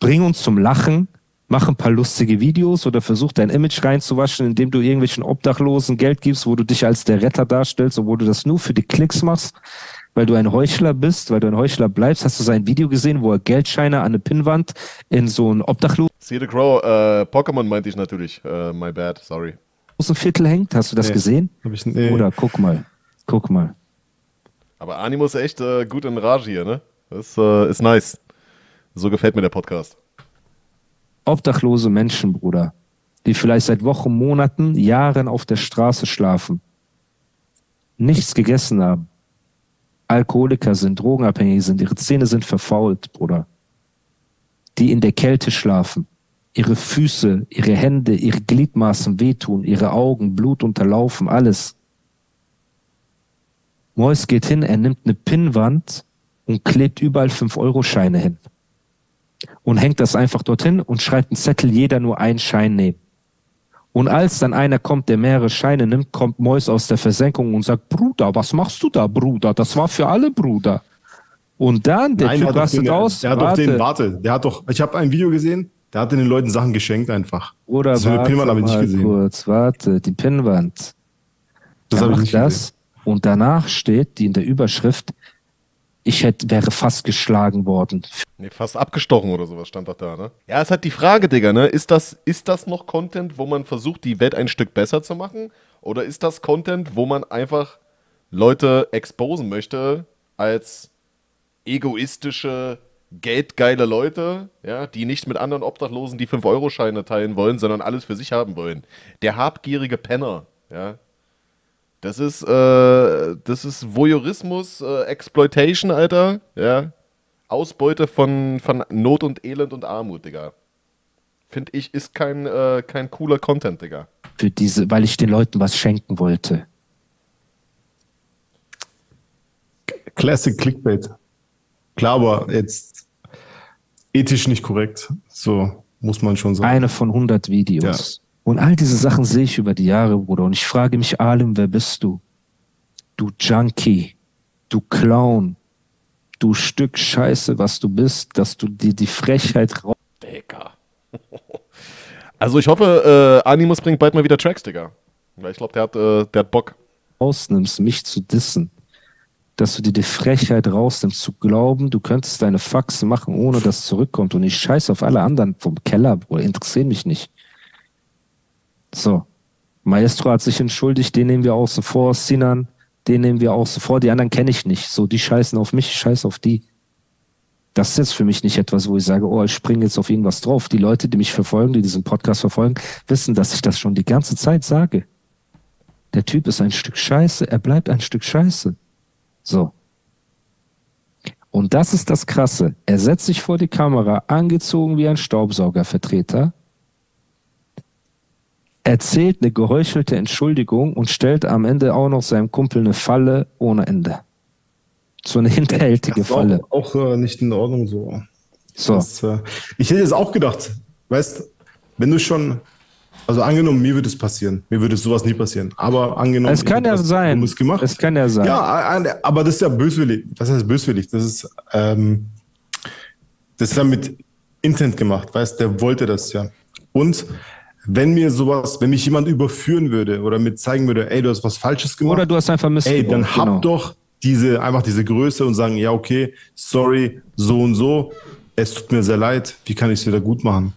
Bring uns zum Lachen, mach ein paar lustige Videos oder versuch dein Image reinzuwaschen, indem du irgendwelchen Obdachlosen Geld gibst, wo du dich als der Retter darstellst, obwohl du das nur für die Klicks machst weil du ein Heuchler bist, weil du ein Heuchler bleibst. Hast du sein Video gesehen, wo er Geldscheine an eine Pinnwand in so ein obdachlosen See the Crow, äh, Pokémon meinte ich natürlich. Äh, my bad, sorry. Viertel hängt? Hast du das Nee. gesehen? Hab ich, nee. Oder guck mal, guck mal. Aber Animus ist echt äh, gut in Rage hier, ne? Das äh, ist nice. So gefällt mir der Podcast. Obdachlose Menschen, Bruder, die vielleicht seit Wochen, Monaten, Jahren auf der Straße schlafen, nichts gegessen haben, Alkoholiker sind, drogenabhängig sind, ihre Zähne sind verfault, Bruder, die in der Kälte schlafen, ihre Füße, ihre Hände, ihre Gliedmaßen wehtun, ihre Augen, Blut unterlaufen, alles. Mois geht hin, er nimmt eine Pinnwand und klebt überall 5-Euro-Scheine hin und hängt das einfach dorthin und schreibt einen Zettel, jeder nur einen Schein nehmen. Und als dann einer kommt, der mehrere Scheine nimmt, kommt Mois aus der Versenkung und sagt, Bruder, was machst du da, Bruder? Das war für alle, Bruder. Und dann, der Nein, Typ doch rastet aus, der hat doch warte, den, warte, der hat doch, ich habe ein Video gesehen, der hat den Leuten Sachen geschenkt einfach. So eine warte Pinnwand habe ich nicht gesehen. kurz, warte, die Pinnwand. Das habe ich nicht das und danach steht die in der Überschrift, ich hätte, wäre fast geschlagen worden. Nee, fast abgestochen oder sowas stand doch da, ne? Ja, ist halt die Frage, Digga, ne? Ist das, ist das noch Content, wo man versucht, die Welt ein Stück besser zu machen? Oder ist das Content, wo man einfach Leute exposen möchte als egoistische, geldgeile Leute, ja, die nicht mit anderen Obdachlosen die 5-Euro-Scheine teilen wollen, sondern alles für sich haben wollen? Der habgierige Penner, ja? Das ist, äh, das ist Voyeurismus, äh, Exploitation, Alter, ja? Ausbeute von, von Not und Elend und Armut, Digga. Finde ich, ist kein, äh, kein cooler Content, Digga. Für diese, weil ich den Leuten was schenken wollte. Classic Clickbait. Klar, aber jetzt ethisch nicht korrekt. So muss man schon sagen. Eine von 100 Videos. Und all diese Sachen sehe ich über die Jahre, Bruder. Und ich frage mich, Alim, wer bist du? Du Junkie, du Clown, du Stück Scheiße, was du bist, dass du dir die Frechheit raus Digga. Also ich hoffe, äh, Animus bringt bald mal wieder Tracks, Digga. Weil ich glaube, der, hat, äh, der hat Bock. rausnimmst, mich zu dissen. Dass du dir die Frechheit rausnimmst, zu glauben, du könntest deine Faxen machen, ohne dass es zurückkommt. Und ich scheiß auf alle anderen vom Keller, Bruder, interessieren mich nicht. So. Maestro hat sich entschuldigt, den nehmen wir außen vor. Sinan, den nehmen wir außen vor. Die anderen kenne ich nicht. So, die scheißen auf mich, ich scheiß auf die. Das ist jetzt für mich nicht etwas, wo ich sage, oh, ich springe jetzt auf irgendwas drauf. Die Leute, die mich verfolgen, die diesen Podcast verfolgen, wissen, dass ich das schon die ganze Zeit sage. Der Typ ist ein Stück Scheiße, er bleibt ein Stück Scheiße. So. Und das ist das Krasse. Er setzt sich vor die Kamera, angezogen wie ein Staubsaugervertreter, erzählt eine geheuchelte Entschuldigung und stellt am Ende auch noch seinem Kumpel eine Falle ohne Ende. So eine hinterhältige Das Falle. auch, auch äh, nicht in Ordnung so. So. Das, äh, ich hätte es auch gedacht, weißt, wenn du schon, also angenommen, mir würde es passieren, mir würde sowas nie passieren, aber angenommen, Es kann ja sein. Dummes gemacht. Es kann ja sein. Ja, aber das ist ja böswillig. Was heißt böswillig? Das ist, ähm, das ist ja mit Intent gemacht, weißt, der wollte das ja. Und wenn mir sowas, wenn mich jemand überführen würde oder mir zeigen würde, ey, du hast was Falsches gemacht, Oder du hast einfach Mist ey, dann hab genau. doch diese, einfach diese Größe und sagen, ja, okay, sorry, so und so, es tut mir sehr leid, wie kann ich es wieder gut machen?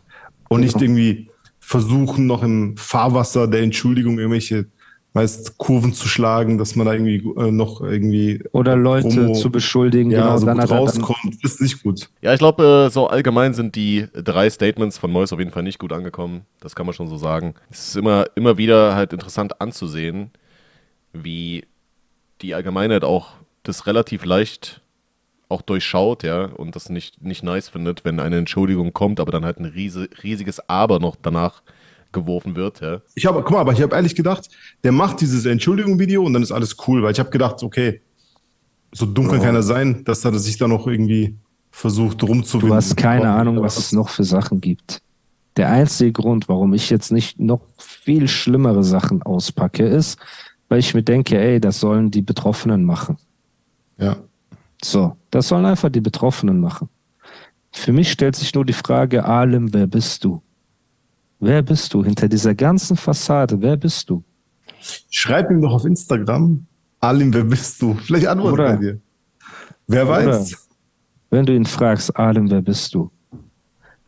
Und nicht irgendwie versuchen, noch im Fahrwasser der Entschuldigung irgendwelche, weißt, Kurven zu schlagen, dass man da irgendwie äh, noch irgendwie Oder Leute Promo- zu beschuldigen, ja, genau. so dann gut hat dann, rauskommt, ist nicht gut. Ja, ich glaube, äh, so allgemein sind die drei Statements von Mois auf jeden Fall nicht gut angekommen. Das kann man schon so sagen. Es ist immer, immer wieder halt interessant anzusehen, wie die Allgemeinheit auch das relativ leicht auch durchschaut, ja, und das nicht, nicht nice findet, wenn eine Entschuldigung kommt, aber dann halt ein riese, riesiges Aber noch danach geworfen wird, ja. Ich habe, guck mal, aber ich habe ehrlich gedacht, der macht dieses Entschuldigung-Video und dann ist alles cool, weil ich habe gedacht, okay, so dumm kann keiner sein, dass er sich da noch irgendwie versucht rumzuwinden. du hast keine Aber- Ahnung, was es noch für Sachen gibt. Der einzige Grund, warum ich jetzt nicht noch viel schlimmere Sachen auspacke, ist, weil ich mir denke, ey, das sollen die Betroffenen machen. Ja. So, das sollen einfach die Betroffenen machen. Für mich stellt sich nur die Frage, Alim, wer bist du? Wer bist du hinter dieser ganzen Fassade? Wer bist du? Schreib ihm doch auf Instagram, Alim, wer bist du? Vielleicht antwortet er dir. Wer weiß. Wenn du ihn fragst, Alim, wer bist du?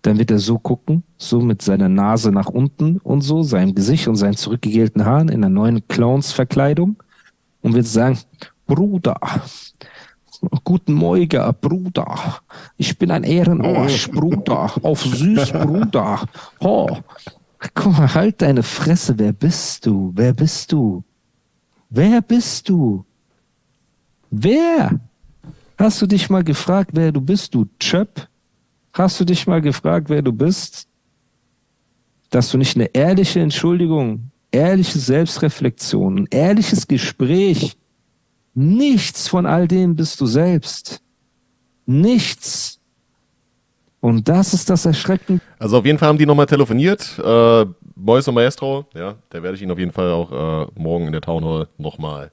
Dann wird er so gucken, so mit seiner Nase nach unten und so, seinem Gesicht und seinen zurückgegelten Haaren in einer neuen Clowns-Verkleidung und wird sagen, Bruder, guten Morgen, Bruder, ich bin ein Ehrenarsch, Bruder, auf süß, Bruder, ho, guck mal, halt deine Fresse, wer bist du, wer bist du, wer bist du, wer? Hast du dich mal gefragt, wer du bist, du Chöp? Hast du dich mal gefragt, wer du bist? Dass du nicht eine ehrliche Entschuldigung, ehrliche Selbstreflexion, ein ehrliches Gespräch, nichts von all dem bist du selbst. Nichts. Und das ist das Erschreckende. Also auf jeden Fall haben die nochmal telefoniert. Äh, Mois und Maestro, ja, da werde ich ihn auf jeden Fall auch äh, morgen in der Town Hall nochmal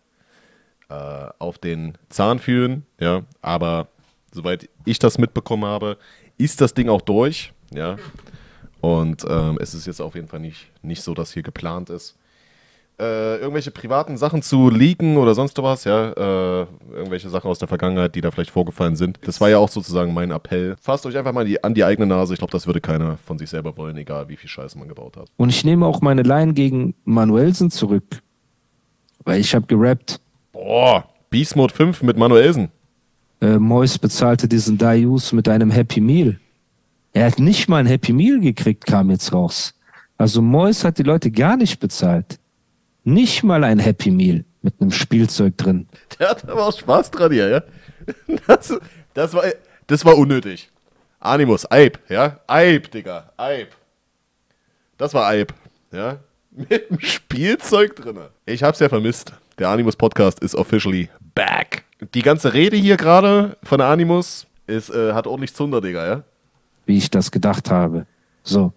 äh, auf den Zahn führen, ja. Aber soweit ich das mitbekommen habe, ist das Ding auch durch, ja. Und ähm, es ist jetzt auf jeden Fall nicht, nicht so, dass hier geplant ist, äh, irgendwelche privaten Sachen zu leaken oder sonst was, ja, äh, irgendwelche Sachen aus der Vergangenheit, die da vielleicht vorgefallen sind. Das war ja auch sozusagen mein Appell. Fasst euch einfach mal die, an die eigene Nase. Ich glaube, das würde keiner von sich selber wollen, egal wie viel Scheiße man gebaut hat. Und ich nehme auch meine Line gegen Manuelsen zurück. Weil ich habe gerappt. Boah, Beast Mode 5 mit Manuelsen. äh, Mois bezahlte diesen Dayus mit einem Happy Meal. Er hat nicht mal ein Happy Meal gekriegt, kam jetzt raus. Also Mois hat die Leute gar nicht bezahlt. Nicht mal ein Happy Meal mit einem Spielzeug drin. Der hat aber auch Spaß dran hier, ja. Das, das, war, das war unnötig. Animus, Eib, ja. Eib, Digga, Eib. Das war Eib, ja. Mit dem Spielzeug drin. Ich hab's ja vermisst. Der Animus Podcast ist officially back. Die ganze Rede hier gerade von Animus ist, äh, hat ordentlich Zunder, Digga, ja. wie ich das gedacht habe. So.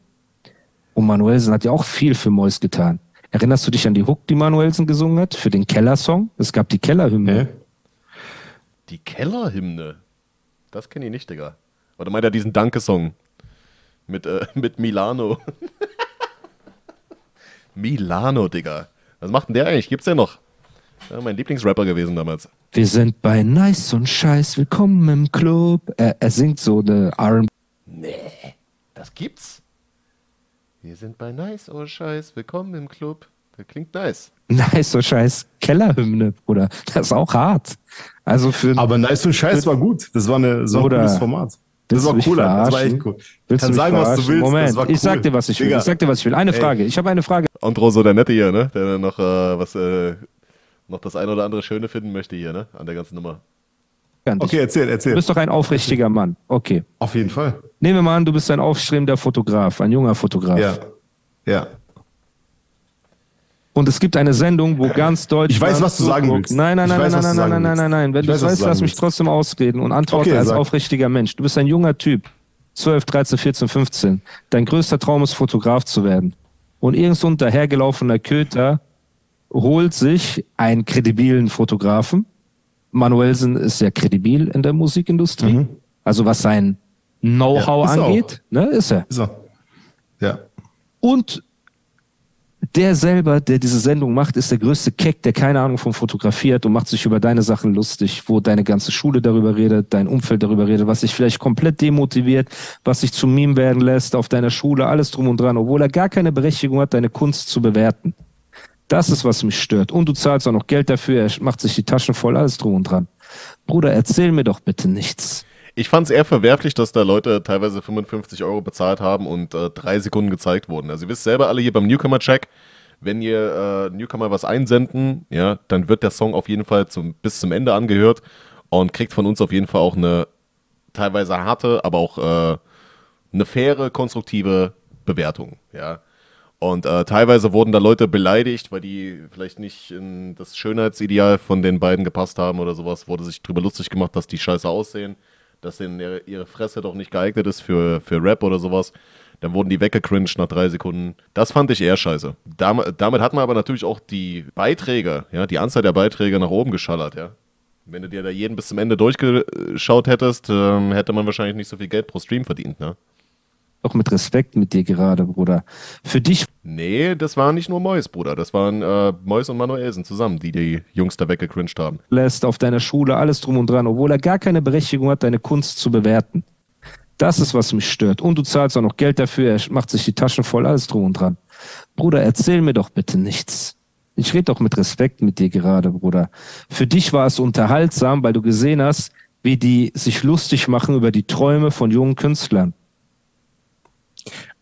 Und Manuelsen hat ja auch viel für Mois getan. Erinnerst du dich an die Hook, die Manuelsen gesungen hat? Für den Keller-Song? Es gab die Keller-Hymne. Hä? Die Kellerhymne. Das kenne ich nicht, Digga. Oder meint er diesen Danke-Song? Mit, äh, mit Milano. Milano, Digga. Was macht denn der eigentlich? Gibt's den noch? Ja, mein Lieblingsrapper gewesen damals. Wir sind bei Nice und Scheiß, willkommen im Club. Er, er singt so eine R&B. Nee, das gibt's. Wir sind bei Nice, oh Scheiß. Willkommen im Club. Das klingt nice. Nice und Scheiß Kellerhymne, Bruder. Das ist auch hart. Also für Aber Nice und Scheiß war gut. Das war, eine, das war ein cooles Format. Das war cool, Alter. das war verarschen? echt cool. Willst Kannst mich sagen, was du verarschen? willst. Moment, das war ich sag cool. dir, was ich will. Digga. Ich sag dir, was ich will. Eine Ey. Frage. Ich habe eine Frage. Andro, so der Nette hier, ne? Der noch, äh, was, äh, noch das ein oder andere Schöne finden möchte hier, ne? An der ganzen Nummer. Okay, erzähl, erzähl. Du bist doch ein aufrichtiger Mann. Okay. Auf jeden Fall. Nehmen wir mal an, du bist ein aufstrebender Fotograf, ein junger Fotograf. Ja. Ja. Und es gibt eine Sendung, wo ganz Deutschland. Ich weiß, was du sagen willst. Nein, nein, nein, weiß, nein, nein, nein, sagen nein, nein, nein. Wenn Ich du weiß, weißt, lass mich willst. trotzdem ausreden und antworte Okay, als sag. aufrichtiger Mensch. Du bist ein junger Typ. 12, 13, 14, 15. Dein größter Traum ist, Fotograf zu werden. Und irgend so ein dahergelaufener Köter holt sich einen kredibilen Fotografen. Manuelsen ist sehr kredibil in der Musikindustrie. Mhm. Also was sein Know-how Ja, angeht, ne, ist er. Ist er. Ja. Und der selber, der diese Sendung macht, ist der größte Keck, der keine Ahnung von Fotografie hat und macht sich über deine Sachen lustig, wo deine ganze Schule darüber redet, dein Umfeld darüber redet, was dich vielleicht komplett demotiviert, was dich zum Meme werden lässt auf deiner Schule, alles drum und dran, obwohl er gar keine Berechtigung hat, deine Kunst zu bewerten. Das ist, was mich stört. Und du zahlst auch noch Geld dafür, er macht sich die Taschen voll, alles drum und dran. Bruder, erzähl mir doch bitte nichts. Ich fand es eher verwerflich, dass da Leute teilweise 55 Euro bezahlt haben und äh, drei Sekunden gezeigt wurden. Also ihr wisst selber alle hier beim Newcomer-Check, wenn ihr äh, Newcomer was einsenden, ja, dann wird der Song auf jeden Fall zum, bis zum Ende angehört und kriegt von uns auf jeden Fall auch eine teilweise harte, aber auch äh, eine faire, konstruktive Bewertung, ja. Und äh, teilweise wurden da Leute beleidigt, weil die vielleicht nicht in das Schönheitsideal von den beiden gepasst haben oder sowas. Wurde sich drüber lustig gemacht, dass die scheiße aussehen, dass denen ihre, Fresse doch nicht geeignet ist für, für Rap oder sowas. Dann wurden die weggecringed nach drei Sekunden. Das fand ich eher scheiße. Dam damit hat man aber natürlich auch die Beiträge, ja, die Anzahl der Beiträge nach oben geschallert, ja. Wenn du dir da jeden bis zum Ende durchgeschaut hättest, ähm, hätte man wahrscheinlich nicht so viel Geld pro Stream verdient, ne? Doch mit Respekt mit dir gerade, Bruder. Für dich Nee, das waren nicht nur Mois, Bruder. Das waren äh, Mois und Manuelsen zusammen, die die Jungs da weggecringed haben. lässt auf deiner Schule, alles drum und dran, obwohl er gar keine Berechtigung hat, deine Kunst zu bewerten. Das ist, was mich stört. Und du zahlst auch noch Geld dafür, er macht sich die Taschen voll, alles drum und dran. Bruder, erzähl mir doch bitte nichts. Ich rede doch mit Respekt mit dir gerade, Bruder. Für dich war es unterhaltsam, weil du gesehen hast, wie die sich lustig machen über die Träume von jungen Künstlern.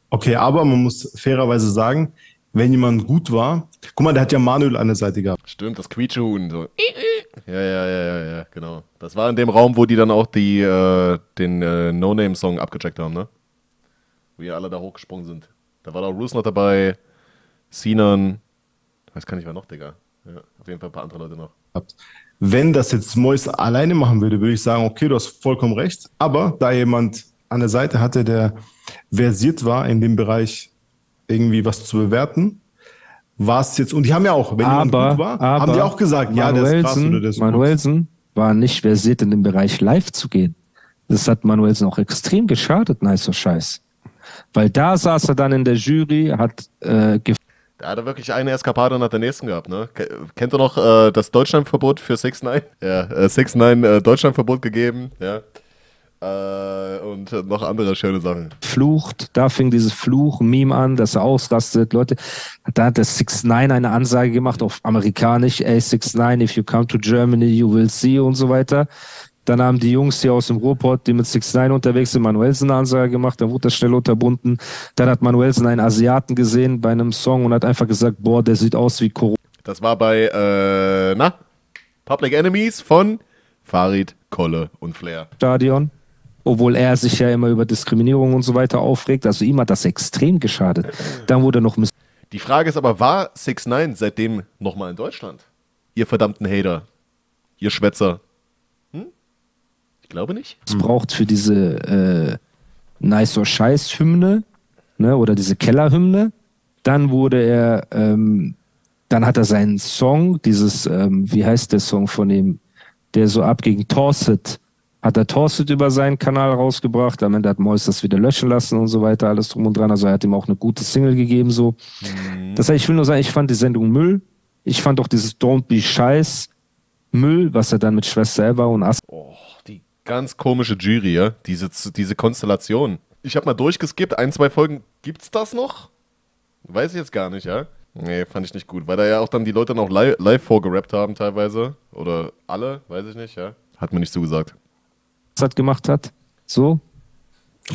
Okay, aber man muss fairerweise sagen, wenn jemand gut war, guck mal, der hat ja Manuel an der Seite gehabt. Stimmt, das Quietschehuhn. So. Ja, ja, ja, ja, ja, genau. Das war in dem Raum, wo die dann auch die, äh, den äh, No-Name-Song abgecheckt haben, ne? Wo die alle da hochgesprungen sind. Da war da Roos noch dabei, Sinan, weiß gar nicht, wer noch, Digga. Ja, auf jeden Fall ein paar andere Leute noch. Wenn das jetzt Mois alleine machen würde, würde ich sagen, okay, du hast vollkommen recht. Aber da jemand an der Seite hatte, der versiert war in dem Bereich, irgendwie was zu bewerten, war es jetzt, und die haben ja auch, wenn jemand aber, gut war, aber haben die auch gesagt, ja, der ist krass Manuelsen, oder der ist. Manuelsen war nicht versiert in dem Bereich live zu gehen. Das hat Manuelsen auch extrem geschadet, nice so Scheiß. Weil da saß er dann in der Jury, hat äh, Da hat er wirklich eine Eskapade nach der nächsten gehabt, ne? Ke- Kennt ihr noch äh, das Deutschlandverbot für 6 9 Ja, äh, 6 9 äh, Deutschlandverbot gegeben, ja. Äh, und noch andere schöne Sachen. geflucht. Da fing dieses Fluch-Meme an, dass er ausrastet. Leute, da hat der 6 9 eine Ansage gemacht auf amerikanisch, ey 6 9 if you come to Germany, you will see und so weiter. Dann haben die Jungs hier aus dem Ruhrpott, die mit 6 9 unterwegs sind, Manuelsen eine Ansage gemacht, dann wurde das schnell unterbunden. Dann hat Manuelsen einen Asiaten gesehen bei einem Song und hat einfach gesagt, boah, der sieht aus wie Corona. Das war bei, äh, na? Public Enemies von Farid, Kolle und Flair. Stadion, obwohl er sich ja immer über Diskriminierung und so weiter aufregt. Also ihm hat das extrem geschadet. Dann wurde noch miss Die Frage ist aber, war 6 9 seitdem nochmal in Deutschland? Ihr verdammten Hater. Ihr Schwätzer. Hm? Ich glaube nicht. missbraucht für diese äh, Nice or Scheiß Hymne, ne, oder diese Kellerhymne. Dann wurde er, ähm, dann hat er seinen Song, dieses, ähm, wie heißt der Song von ihm, der so abging, Torset, hat er Torset über seinen Kanal rausgebracht. Am Ende hat Mois das wieder löschen lassen und so weiter, alles drum und dran. Also er hat ihm auch eine gute Single gegeben, so. Das heißt, ich will nur sagen, ich fand die Sendung Müll. Ich fand auch dieses Don't Be Scheiß Müll, was er dann mit Schwester Eva und As Oh, die ganz komische Jury, ja? Diese, diese Konstellation. Ich habe mal durchgeskippt, ein, zwei Folgen. Gibt's das noch? Weiß ich jetzt gar nicht, ja? Nee, fand ich nicht gut, weil da ja auch dann die Leute noch live, live vorgerappt haben teilweise. Oder alle, weiß ich nicht, ja? Hat mir nicht zugesagt. Hat gemacht hat. So.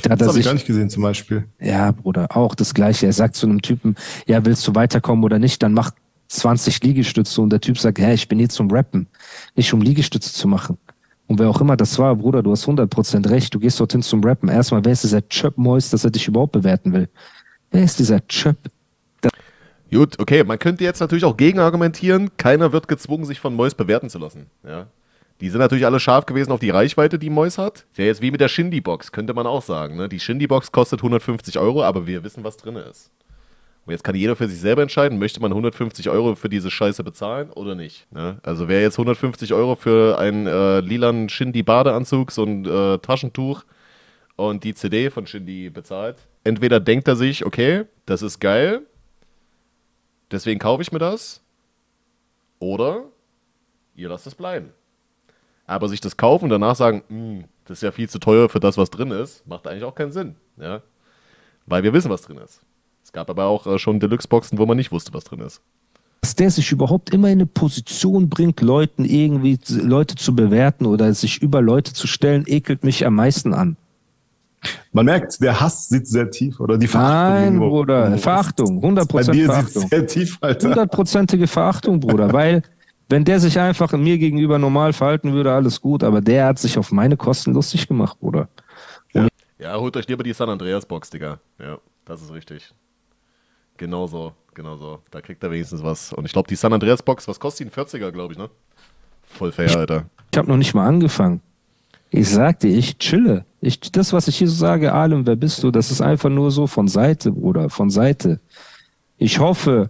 Da hat Das er habe ich sich, gar nicht gesehen zum Beispiel. ja, Bruder, auch das Gleiche. Er sagt zu einem Typen, ja, willst du weiterkommen oder nicht? Dann mach 20 Liegestütze und der Typ sagt, hä, ich bin hier zum Rappen, nicht um Liegestütze zu machen. Und wer auch immer das war, Bruder, du hast 100% recht. Du gehst dorthin zum Rappen. Erstmal, wer ist dieser Chöp Mois, dass er dich überhaupt bewerten will? Wer ist dieser Chöp? Gut, okay, man könnte jetzt natürlich auch gegen argumentieren. Keiner wird gezwungen, sich von Mois bewerten zu lassen. Ja. Die sind natürlich alle scharf gewesen auf die Reichweite, die Mois hat. Wäre jetzt wie mit der Shindy-Box, könnte man auch sagen. Ne? Die Shindy-Box kostet 150 Euro, aber wir wissen, was drin ist. Und jetzt kann jeder für sich selber entscheiden, möchte man 150 Euro für diese Scheiße bezahlen oder nicht. Ne? Also wer jetzt 150 Euro für einen äh, lilanen Shindy-Badeanzug, so ein äh, Taschentuch und die CD von Shindy bezahlt, entweder denkt er sich, okay, das ist geil, deswegen kaufe ich mir das, oder ihr lasst es bleiben. Aber sich das kaufen und danach sagen, "Hm, das ist ja viel zu teuer für das, was drin ist, macht eigentlich auch keinen Sinn. Ja? Weil wir wissen, was drin ist. Es gab aber auch äh, schon Deluxe-Boxen, wo man nicht wusste, was drin ist. dass der sich überhaupt immer in eine Position bringt, Leuten irgendwie Leute zu bewerten oder sich über Leute zu stellen, ekelt mich am meisten an. Man merkt, der Hass sitzt sehr tief oder die Nein, irgendwo- Bruder. Verachtung, Bei 100% dir sitzt Verachtung. sehr tief, Alter. Hundertprozentige Verachtung, Bruder, weil wenn der sich einfach mir gegenüber normal verhalten würde, alles gut, aber der hat sich auf meine Kosten lustig gemacht, Bruder. Ja, holt euch lieber die San Andreas-Box, Digga. Ja, das ist richtig. Genau so, genau so. Da kriegt er wenigstens was. Und ich glaube, die San Andreas-Box, was kostet die? Ein 40er, glaube ich, ne? Voll fair, Alter. Ich habe noch nicht mal angefangen. Ich sagte, ich chille. Ich, das, was ich hier so sage, Alem, wer bist du? Das ist einfach nur so von Seite, Bruder, von Seite. Ich hoffe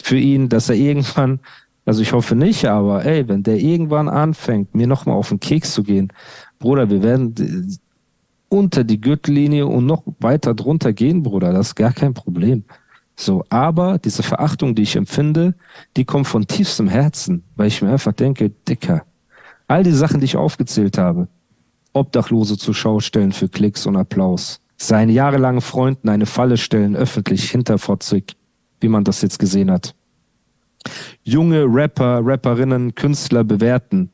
für ihn, dass er irgendwann, also ich hoffe nicht, aber ey, wenn der irgendwann anfängt, mir nochmal auf den Keks zu gehen, Bruder, wir werden äh, unter die Gürtellinie und noch weiter drunter gehen, Bruder, das ist gar kein Problem. So, aber diese Verachtung, die ich empfinde, die kommt von tiefstem Herzen, weil ich mir einfach denke, Dicker, all die Sachen, die ich aufgezählt habe, Obdachlose zur Schau stellen für Klicks und Applaus, seinen jahrelangen Freunden eine Falle stellen, öffentlich, hinterfotzig, wie man das jetzt gesehen hat. Junge Rapper, Rapperinnen, Künstler bewerten.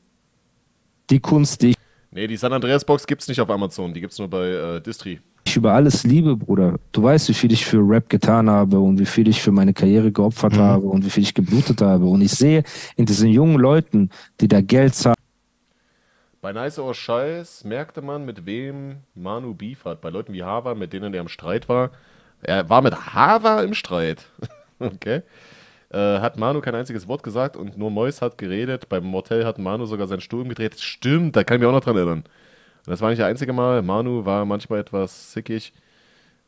Die Kunst, die Nee, die San Andreas-Box gibt's nicht auf Amazon, die gibt's nur bei äh, Distri. ich über alles liebe, Bruder. Du weißt, wie viel ich für Rap getan habe und wie viel ich für meine Karriere geopfert habe und wie viel ich geblutet habe. Und ich sehe in diesen jungen Leuten, die da Geld zahlen, Bei Nice or Scheiß merkte man, mit wem Manu Beef hat. Bei Leuten wie Hava, mit denen er im Streit war. Er war mit Hava im Streit. okay. Äh, hat Manu kein einziges Wort gesagt und nur Mois hat geredet. Beim Motel hat Manu sogar seinen Stuhl umgedreht. Stimmt, da kann ich mich auch noch dran erinnern. Und das war nicht das einzige Mal. Manu war manchmal etwas sickig.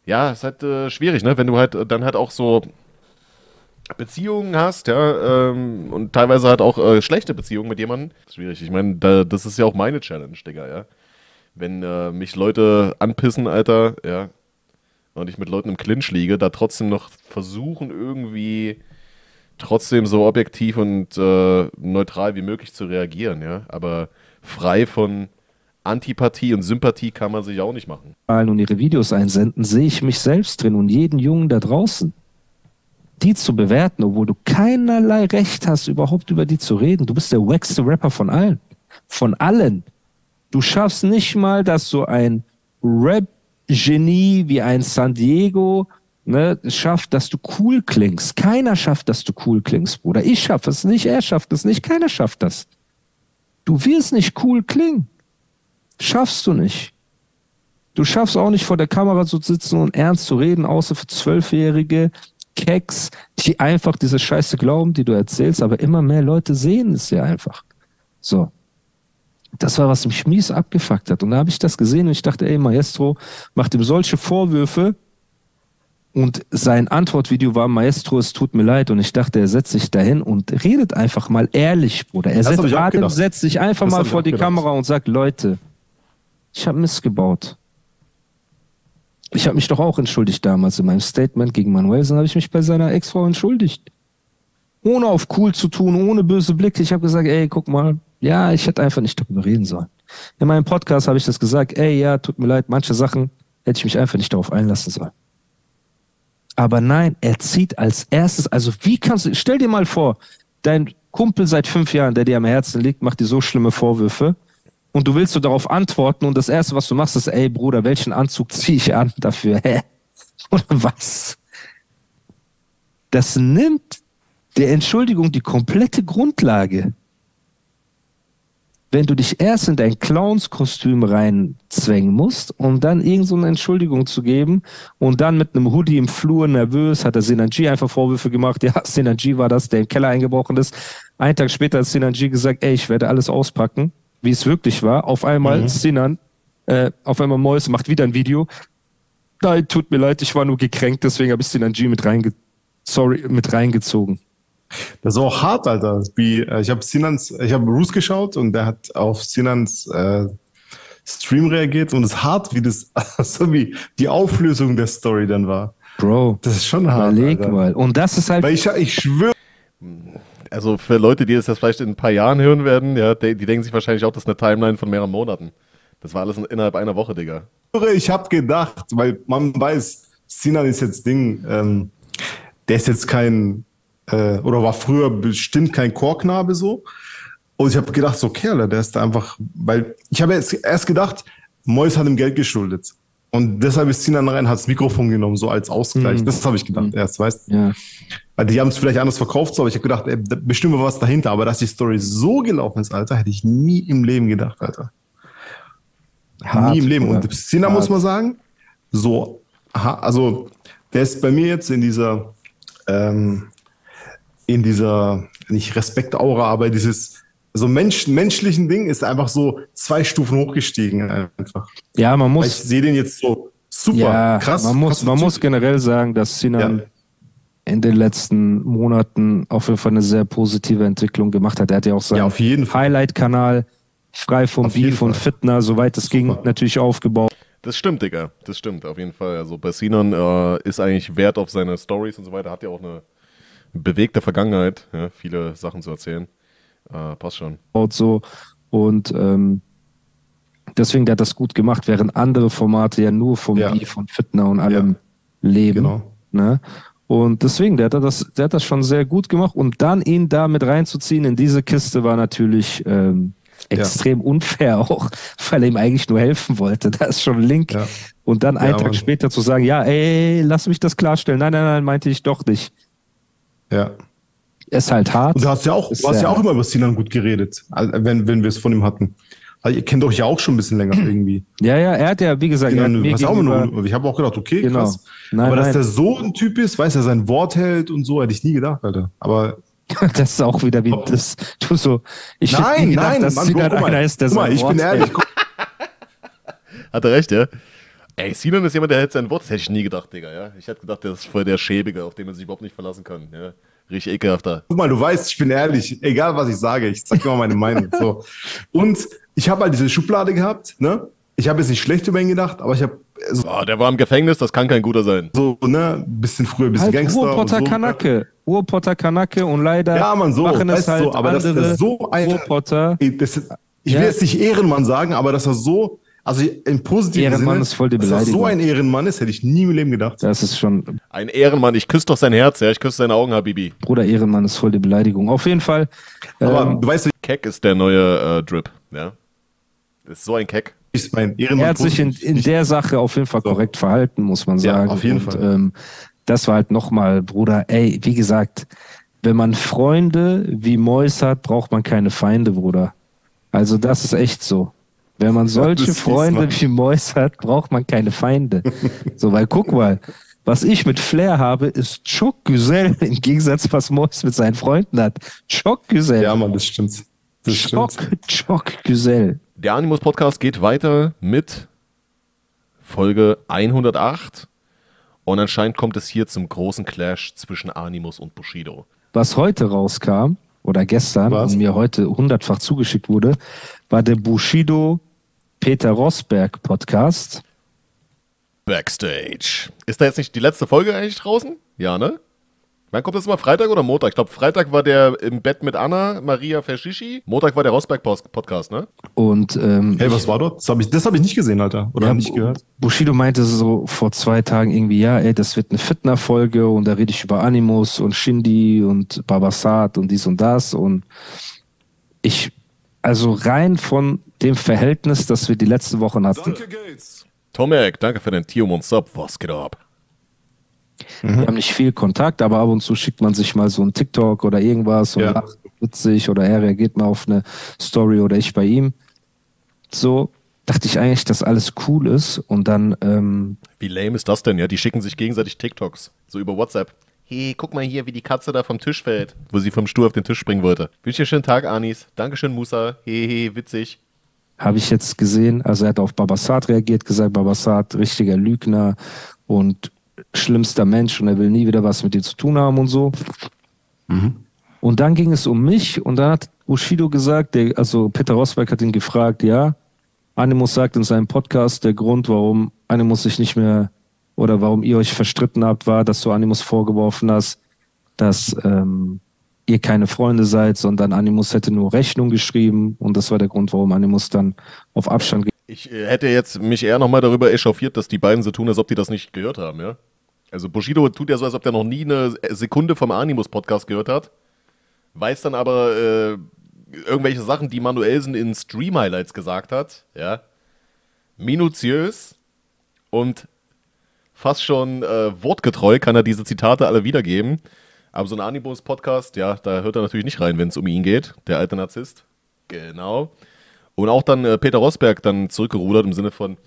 Ja, ist halt äh, schwierig, ne? Wenn du halt dann halt auch so Beziehungen hast, ja, ähm, und teilweise halt auch äh, schlechte Beziehungen mit jemandem. Schwierig. Ich meine, da, das ist ja auch meine Challenge, Digga, ja. Wenn äh, mich Leute anpissen, Alter, ja, und ich mit Leuten im Clinch liege, da trotzdem noch versuchen, irgendwie trotzdem so objektiv und äh, neutral wie möglich zu reagieren, ja. Aber frei von Antipathie und Sympathie kann man sich auch nicht machen. und ihre Videos einsenden, sehe ich mich selbst drin und jeden Jungen da draußen. Die zu bewerten, obwohl du keinerlei Recht hast, überhaupt über die zu reden. Du bist der wackste Rapper von allen. Von allen. Du schaffst nicht mal, dass so ein Rap-Genie wie ein San Diego ne, schafft, dass du cool klingst. Keiner schafft, dass du cool klingst, Bruder. Ich schaffe es nicht, er schafft es nicht, keiner schafft das. Du wirst nicht cool klingen. Schaffst du nicht. Du schaffst auch nicht vor der Kamera zu sitzen und ernst zu reden, außer für zwölfjährige Keks, die einfach diese Scheiße glauben, die du erzählst, aber immer mehr Leute sehen es ja einfach. So. Das war, was mich mies abgefuckt hat. Und da habe ich das gesehen und ich dachte, ey, Maestro macht ihm solche Vorwürfe. Und sein Antwortvideo war, Maestro, es tut mir leid. Und ich dachte, er setzt sich dahin und redet einfach mal ehrlich, Bruder. Er setzt, Adem setzt sich einfach Das mal vor die gedacht. Kamera und sagt, Leute, ich habe Mist gebaut. Ich habe mich doch auch entschuldigt damals in meinem Statement gegen Manuelsen, habe ich mich bei seiner Ex-Frau entschuldigt. Ohne auf cool zu tun, ohne böse Blicke. Ich habe gesagt, ey, guck mal, ja, ich hätte einfach nicht darüber reden sollen. In meinem Podcast habe ich das gesagt, ey, ja, tut mir leid, manche Sachen hätte ich mich einfach nicht darauf einlassen sollen. Aber nein, er zieht als erstes, also wie kannst du, stell dir mal vor, dein Kumpel seit fünf Jahren, der dir am Herzen liegt, macht dir so schlimme Vorwürfe und du willst so darauf antworten und das erste, was du machst, ist, ey Bruder, welchen Anzug ziehe ich an dafür? Hä? Oder was? Das nimmt der Entschuldigung die komplette Grundlage. Wenn du dich erst in dein Clownskostüm reinzwängen musst, um dann irgend so eine Entschuldigung zu geben und dann mit einem Hoodie im Flur nervös, hat der Sinanji einfach Vorwürfe gemacht. Ja, Sinanji war das, der im Keller eingebrochen ist. Einen Tag später hat Sinanji gesagt, ey, ich werde alles auspacken, wie es wirklich war. Auf einmal mhm. Sinan, äh, auf einmal Mois macht wieder ein Video. Nein, tut mir leid, ich war nur gekränkt, deswegen habe ich Sinanji mit, reinge sorry, mit reingezogen. Das ist auch hart, Alter. Wie, äh, ich habe Sinans, ich habe Bruce geschaut und der hat auf Sinans äh, Stream reagiert und es ist hart, wie das, so wie die Auflösung der Story dann war. Bro, das ist schon hart. Überleg Alter. mal. Und das ist halt. Weil ich, ich schwöre. Also für Leute, die das jetzt vielleicht in ein paar Jahren hören werden, ja, die, die denken sich wahrscheinlich auch, das ist eine Timeline von mehreren Monaten. Das war alles innerhalb einer Woche, Digga. Ich habe gedacht, weil man weiß, Sinan ist jetzt Ding, ähm, der ist jetzt kein äh, oder war früher bestimmt kein Chorknabe so. Und ich habe gedacht, so Kerle, der ist da einfach, weil ich habe jetzt erst gedacht, Mois hat ihm Geld geschuldet. Und deshalb ist Sinan rein, hat das Mikrofon genommen, so als Ausgleich. Mhm. Das habe ich gedacht mhm. erst, weißt du? Ja. Weil die haben es vielleicht anders verkauft, so, aber ich habe gedacht, ey, bestimmt war was dahinter. Aber dass die Story so gelaufen ist, Alter, hätte ich nie im Leben gedacht, Alter. Hart, nie im Leben. Und Sinan muss man sagen, so, also der ist bei mir jetzt in dieser ähm, in dieser, nicht Respektaura, aber dieses so Mensch, menschlichen Ding ist einfach so zwei Stufen hochgestiegen einfach. Ja, man muss. Weil ich sehe den jetzt so super ja, krass. Man muss, man muss generell sagen, dass Sinan ja. in den letzten Monaten auf jeden Fall eine sehr positive Entwicklung gemacht hat. Er hat ja auch seinen ja, Highlight-Kanal frei vom Beef und Fitner, soweit es super. ging, natürlich aufgebaut. Das stimmt, Digga. Das stimmt, auf jeden Fall. Also bei Sinan äh, ist eigentlich Wert auf seine Stories und so weiter. Hat ja auch eine bewegte Vergangenheit, ja, viele Sachen zu erzählen. Äh, passt schon. Und so und ähm, deswegen der hat das gut gemacht, während andere Formate ja nur vom ja. Beef und Fitner und allem ja. leben. Genau. Ne? Und deswegen, der hat, das, der hat das schon sehr gut gemacht. Und dann ihn da mit reinzuziehen in diese Kiste war natürlich ähm, extrem ja. unfair auch, weil er ihm eigentlich nur helfen wollte. Da ist schon ein Link. Ja. Und dann einen Tag später zu sagen, ja, ey, lass mich das klarstellen. Nein, nein, nein, meinte ich doch nicht. Ja. Ist halt hart. Und du hast ja auch, du hast ja auch immer über Sinan gut geredet, wenn, wenn wir es von ihm hatten. Also ihr kennt euch ja auch schon ein bisschen länger irgendwie. Ja, ja, er hat ja, wie gesagt, Sinan, mir auch nur, ich habe auch gedacht, okay, genau. krass. Nein, Aber nein. dass der so ein Typ ist, weiß er sein Wort hält und so, hätte ich nie gedacht, Alter. Aber das ist auch wieder wie das. Du so, ich nein, gedacht, nein, dass Mann, Sinan guck, einer ist, der guck mal, ich Wort bin ehrlich. Hat er recht, ja? Ey, Sinan ist jemand, der hält sein Wort. Das hätte ich nie gedacht, Digga, ja. Ich hätte gedacht, der ist voll der Schäbige, auf den man sich überhaupt nicht verlassen kann, ja. Richtig ekelhafter. Guck mal, du weißt, ich bin ehrlich. Egal, was ich sage, ich sag immer meine Meinung. So. Und ich habe halt diese Schublade gehabt, ne? Ich habe jetzt nicht schlecht über ihn gedacht, aber ich habe. So, oh, der war im Gefängnis, das kann kein guter sein. So, ne? Bisschen früher, bisschen halt Gangster. Urpotter so. Kanake. Urpotter Kanake und leider ja, man, so, machen es halt so, aber dass er so ein, Urpotter. Ich, das, ich will jetzt nicht Ehrenmann sagen, aber dass er so also im positiven Ehrenmann Sinne, ist voll die Beleidigung. dass er so ein Ehrenmann ist, hätte ich nie im Leben gedacht. Das ist schon. Ein Ehrenmann, ich küsse doch sein Herz, ja, ich küsse seine Augen, Habibi. Bruder, Ehrenmann ist voll die Beleidigung. Auf jeden Fall. Aber ähm, du weißt, Keck ist der neue äh, Drip, ja. ist so ein Keck. Ist mein Ehrenmann er hat sich in, in der Sache auf jeden Fall so. korrekt verhalten, muss man sagen. Ja, auf jeden Und, Fall. Ähm, das war halt nochmal, Bruder, ey, wie gesagt, wenn man Freunde wie Mois hat, braucht man keine Feinde, Bruder. Also das ist echt so. Wenn man solche Freunde wie Mois hat, braucht man keine Feinde. so, weil guck mal, was ich mit Flair habe, ist Choc Güzel im Gegensatz, was Mois mit seinen Freunden hat. Choc Güzel. Ja, Mann, das stimmt. Das Choc, Choc Güzel. Der Animus Podcast geht weiter mit Folge 108. Und anscheinend kommt es hier zum großen Clash zwischen Animus und Bushido. Was heute rauskam, oder gestern, Was? und mir heute hundertfach zugeschickt wurde, war der Bushido Peter Rosberg Podcast. Backstage. Ist da jetzt nicht die letzte Folge eigentlich draußen? Ja, ne? Wann kommt das immer? Freitag oder Montag? Ich glaube, Freitag war der im Bett mit Anna, Maria Verschischi. Montag war der Rosberg-Podcast, ne? Und, ähm, Hey, was war dort? Das habe ich, hab ich nicht gesehen, Alter. Oder ja, nicht gehört? Bushido meinte so vor zwei Tagen irgendwie, ja, ey, das wird eine Fitner-Folge und da rede ich über Animus und Shindy und Babasat und dies und das. Und ich, also rein von dem Verhältnis, das wir die letzten Wochen hatten. Danke, Gates. Tomek, danke für den Tio und Sub. Was geht ab? Mhm. Wir haben nicht viel Kontakt, aber ab und zu schickt man sich mal so ein TikTok oder irgendwas und ja. witzig oder er reagiert mal auf eine Story oder ich bei ihm. So dachte ich eigentlich, dass alles cool ist und dann. Ähm, wie lame ist das denn? Ja, die schicken sich gegenseitig TikToks, so über WhatsApp. Hey, guck mal hier, wie die Katze da vom Tisch fällt, wo sie vom Stuhl auf den Tisch springen wollte. Wünsche dir schönen Tag, Anis. Dankeschön, Musa. Hehe, witzig. Habe ich jetzt gesehen. Also er hat auf Babassat reagiert, gesagt, Babassat, richtiger Lügner und schlimmster Mensch und er will nie wieder was mit dir zu tun haben und so. Mhm. Und dann ging es um mich und dann hat Bushido gesagt, der, also Peter Rosberg hat ihn gefragt, ja, Animus sagt in seinem Podcast, der Grund, warum Animus sich nicht mehr oder warum ihr euch verstritten habt, war, dass du Animus vorgeworfen hast, dass ähm, ihr keine Freunde seid, sondern Animus hätte nur Rechnung geschrieben und das war der Grund, warum Animus dann auf Abstand ging. Ich äh, hätte jetzt mich eher nochmal darüber echauffiert, dass die beiden so tun, als ob die das nicht gehört haben, ja? Also Bushido tut ja so, als ob der noch nie eine Sekunde vom Animus-Podcast gehört hat, weiß dann aber äh, irgendwelche Sachen, die Manuelsen in Stream-Highlights gesagt hat, ja, minutiös und fast schon äh, wortgetreu kann er diese Zitate alle wiedergeben. Aber so ein Animus-Podcast, ja, da hört er natürlich nicht rein, wenn es um ihn geht, der alte Narzisst. Genau. Und auch dann äh, Peter Rosberg dann zurückgerudert im Sinne von,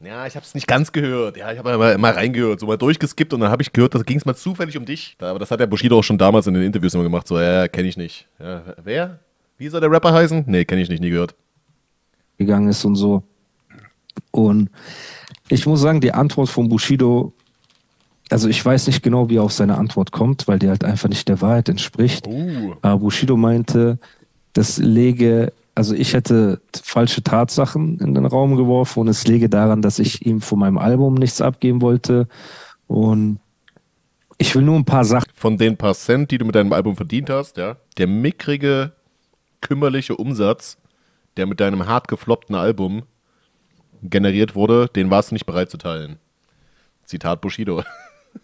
ja, ich habe es nicht ganz gehört. Ja, ich habe mal, mal reingehört, so mal durchgeskippt und dann habe ich gehört, da ging es mal zufällig um dich. Aber das hat der Bushido auch schon damals in den Interviews immer gemacht. So, ja, kenne ich nicht. Ja, wer? Wie soll der Rapper heißen? Nee, kenne ich nicht, nie gehört. Gegangen ist und so. Und ich muss sagen, die Antwort von Bushido, also ich weiß nicht genau, wie er auf seine Antwort kommt, weil die halt einfach nicht der Wahrheit entspricht. Uh. Aber Bushido meinte, das lege also ich hätte falsche Tatsachen in den Raum geworfen und es läge daran, dass ich ihm von meinem Album nichts abgeben wollte. Und ich will nur ein paar Sachen. Von den paar Cent, die du mit deinem Album verdient hast, ja, der mickrige, kümmerliche Umsatz, der mit deinem hart gefloppten Album generiert wurde, den warst du nicht bereit zu teilen. Zitat Bushido.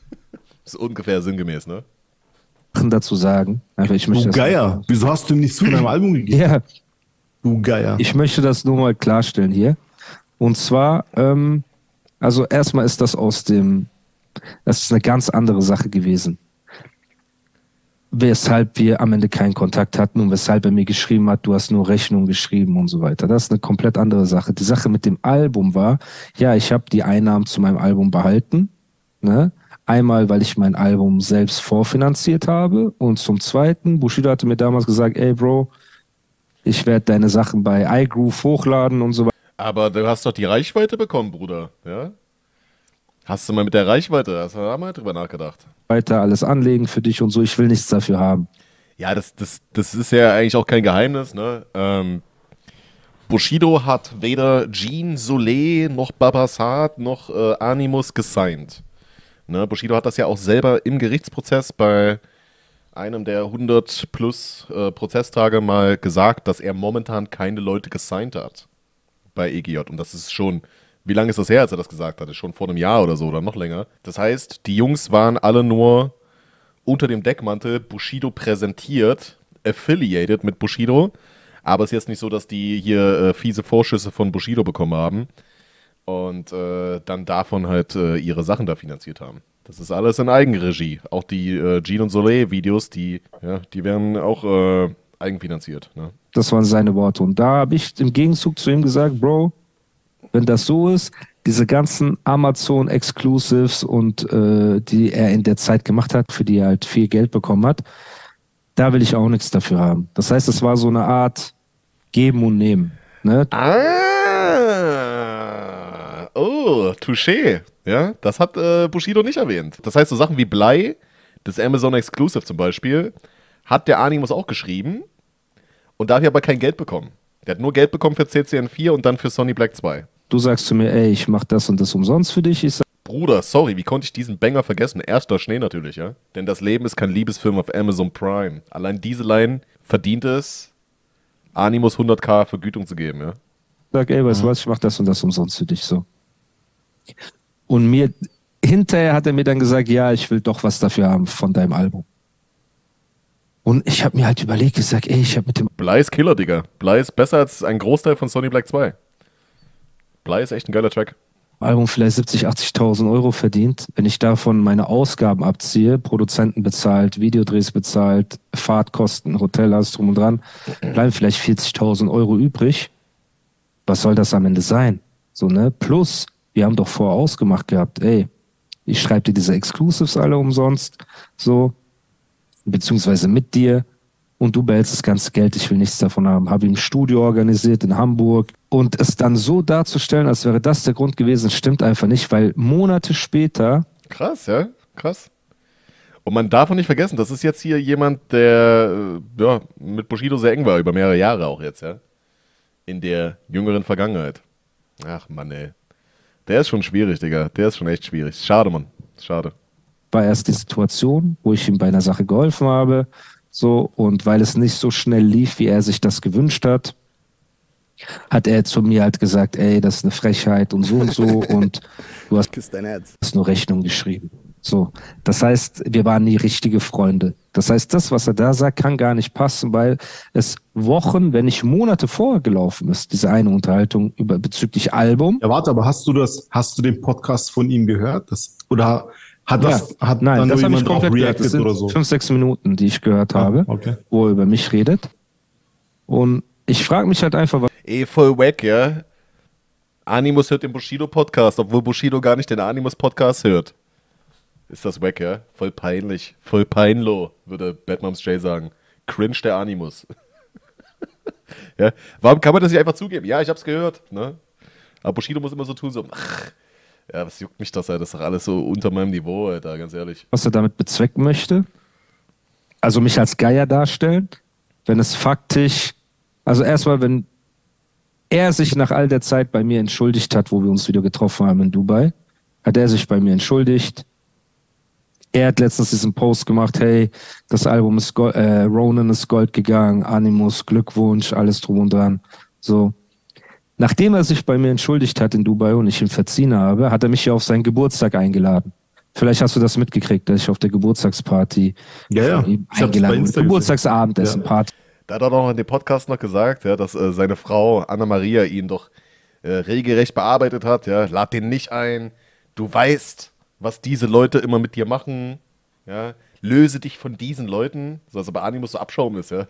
ist ungefähr sinngemäß, ne? dazu sagen. Einfach, ich möchte du Geier, wieso hast du ihm nichts zu deinem Album gegeben? Ja, Du Geier. Ich möchte das nur mal klarstellen hier. Und zwar, ähm, also erstmal ist das aus dem, das ist eine ganz andere Sache gewesen. Weshalb wir am Ende keinen Kontakt hatten und weshalb er mir geschrieben hat, du hast nur Rechnung geschrieben und so weiter. Das ist eine komplett andere Sache. Die Sache mit dem Album war, ja, ich habe die Einnahmen zu meinem Album behalten. Ne? Einmal, weil ich mein Album selbst vorfinanziert habe und zum Zweiten, Bushido hatte mir damals gesagt, ey Bro, ich werde deine Sachen bei iGroove hochladen und so weiter. Aber du hast doch die Reichweite bekommen, Bruder, ja? Hast du mal mit der Reichweite, hast du da mal drüber nachgedacht? Weiter alles anlegen für dich und so, ich will nichts dafür haben. Ja, das, das, das ist ja eigentlich auch kein Geheimnis, ne? Ähm, Bushido hat weder Jean Solé noch Babasat noch äh, Animus gesigned. Ne? Bushido hat das ja auch selber im Gerichtsprozess bei einem der 100 plus äh, Prozesstage mal gesagt, dass er momentan keine Leute gesigned hat bei EGJ. Und das ist schon, wie lange ist das her, als er das gesagt hatte? Schon vor einem Jahr oder so oder noch länger. Das heißt, die Jungs waren alle nur unter dem Deckmantel Bushido präsentiert, affiliated mit Bushido. Aber es ist jetzt nicht so, dass die hier äh, fiese Vorschüsse von Bushido bekommen haben und äh, dann davon halt äh, ihre Sachen da finanziert haben. Das ist alles in Eigenregie. Auch die äh, Jean und Soleil-Videos, die, ja, die werden auch äh, eigenfinanziert. Ne? Das waren seine Worte. Und da habe ich im Gegenzug zu ihm gesagt, Bro, wenn das so ist, diese ganzen Amazon Exclusives und äh, die er in der Zeit gemacht hat, für die er halt viel Geld bekommen hat, da will ich auch nichts dafür haben. Das heißt, es war so eine Art Geben und Nehmen. Ne? Ah, oh, touché. Ja, das hat äh, Bushido nicht erwähnt. Das heißt, so Sachen wie Blei, das Amazon Exclusive zum Beispiel, hat der Animus auch geschrieben und dafür aber kein Geld bekommen. Der hat nur Geld bekommen für CCN 4 und dann für Sony Black 2. Du sagst zu mir, ey, ich mach das und das umsonst für dich. Ich sag, Bruder, sorry, wie konnte ich diesen Banger vergessen? Erster Schnee natürlich, ja? Denn das Leben ist kein Liebesfilm auf Amazon Prime. Allein diese Line verdient es, Animus 100k Vergütung zu geben, ja? Sag, ey, weißt du mhm. was, ich mach das und das umsonst für dich, so. Und mir hinterher hat er mir dann gesagt, ja, ich will doch was dafür haben von deinem Album. Und ich habe mir halt überlegt, gesagt, ey, ich habe mit dem. Blei ist Killer, Digga. Blei ist besser als ein Großteil von Sony Black 2. Blei ist echt ein geiler Track. Album vielleicht 70, 80.000 Euro verdient. Wenn ich davon meine Ausgaben abziehe, Produzenten bezahlt, Videodrehs bezahlt, Fahrtkosten, Hotel, alles drum und dran, bleiben vielleicht 40.000 Euro übrig. Was soll das am Ende sein? So, ne? Plus, wir haben doch vorher ausgemacht gehabt, ey, ich schreibe dir diese Exclusives alle umsonst, so, beziehungsweise mit dir und du behältst das ganze Geld, ich will nichts davon haben. Habe ihm ein Studio organisiert in Hamburg und es dann so darzustellen, als wäre das der Grund gewesen, stimmt einfach nicht, weil Monate später. Krass, ja, krass. Und man darf auch nicht vergessen, das ist jetzt hier jemand, der äh, ja, mit Bushido sehr eng war, über mehrere Jahre auch jetzt, ja. In der jüngeren Vergangenheit. Ach Mann, ey. Der ist schon schwierig, Digga. Der ist schon echt schwierig. Schade, Mann. Schade. War erst die Situation, wo ich ihm bei einer Sache geholfen habe. So, und weil es nicht so schnell lief, wie er sich das gewünscht hat, hat er zu mir halt gesagt, ey, das ist eine Frechheit und so und so und du hast, hast nur Rechnung geschrieben. So, das heißt, wir waren nie richtige Freunde. Das heißt, das, was er da sagt, kann gar nicht passen, weil es Wochen, wenn nicht Monate vorher gelaufen ist, diese eine Unterhaltung über bezüglich Album. Ja, warte, aber hast du das, hast du den Podcast von ihm gehört? Das, oder hat das, ja, hat nein, das habe ich komplett sind oder so? fünf, sechs Minuten, die ich gehört ah, habe, okay. wo er über mich redet. Und ich frage mich halt einfach, was. Eh, voll wack, ja. Animus hört den Bushido-Podcast, obwohl Bushido gar nicht den Animus-Podcast hört. Ist das wack, ja? Voll peinlich. Voll peinlo, würde Batmums Jay sagen. Cringe der Animus. ja? Warum kann man das nicht einfach zugeben? Ja, ich hab's gehört, ne? Aber Bushido muss immer so tun, so, ach, ja, was juckt mich das, Alter? Das ist doch alles so unter meinem Niveau, Alter, ganz ehrlich. Was er damit bezwecken möchte? Also mich als Geier darstellen, wenn es faktisch, also erstmal, wenn er sich nach all der Zeit bei mir entschuldigt hat, wo wir uns wieder getroffen haben in Dubai, hat er sich bei mir entschuldigt. Er hat letztens diesen Post gemacht, hey, das Album ist Gold, äh, Ronan ist Gold gegangen, Animus, Glückwunsch, alles drum und dran. So. Nachdem er sich bei mir entschuldigt hat in Dubai und ich ihm verziehen habe, hat er mich ja auf seinen Geburtstag eingeladen. Vielleicht hast du das mitgekriegt, dass ich auf der Geburtstagsparty ja, ja. eingeladen bin. Geburtstagsabendessen, ja. Party. Da hat er doch in dem Podcast noch gesagt, ja, dass äh, seine Frau Anna-Maria ihn doch äh, regelrecht bearbeitet hat. Ja, lad den nicht ein. Du weißt, was diese Leute immer mit dir machen. Ja, löse dich von diesen Leuten. So, also bei Animus so Abschaum ist, ja.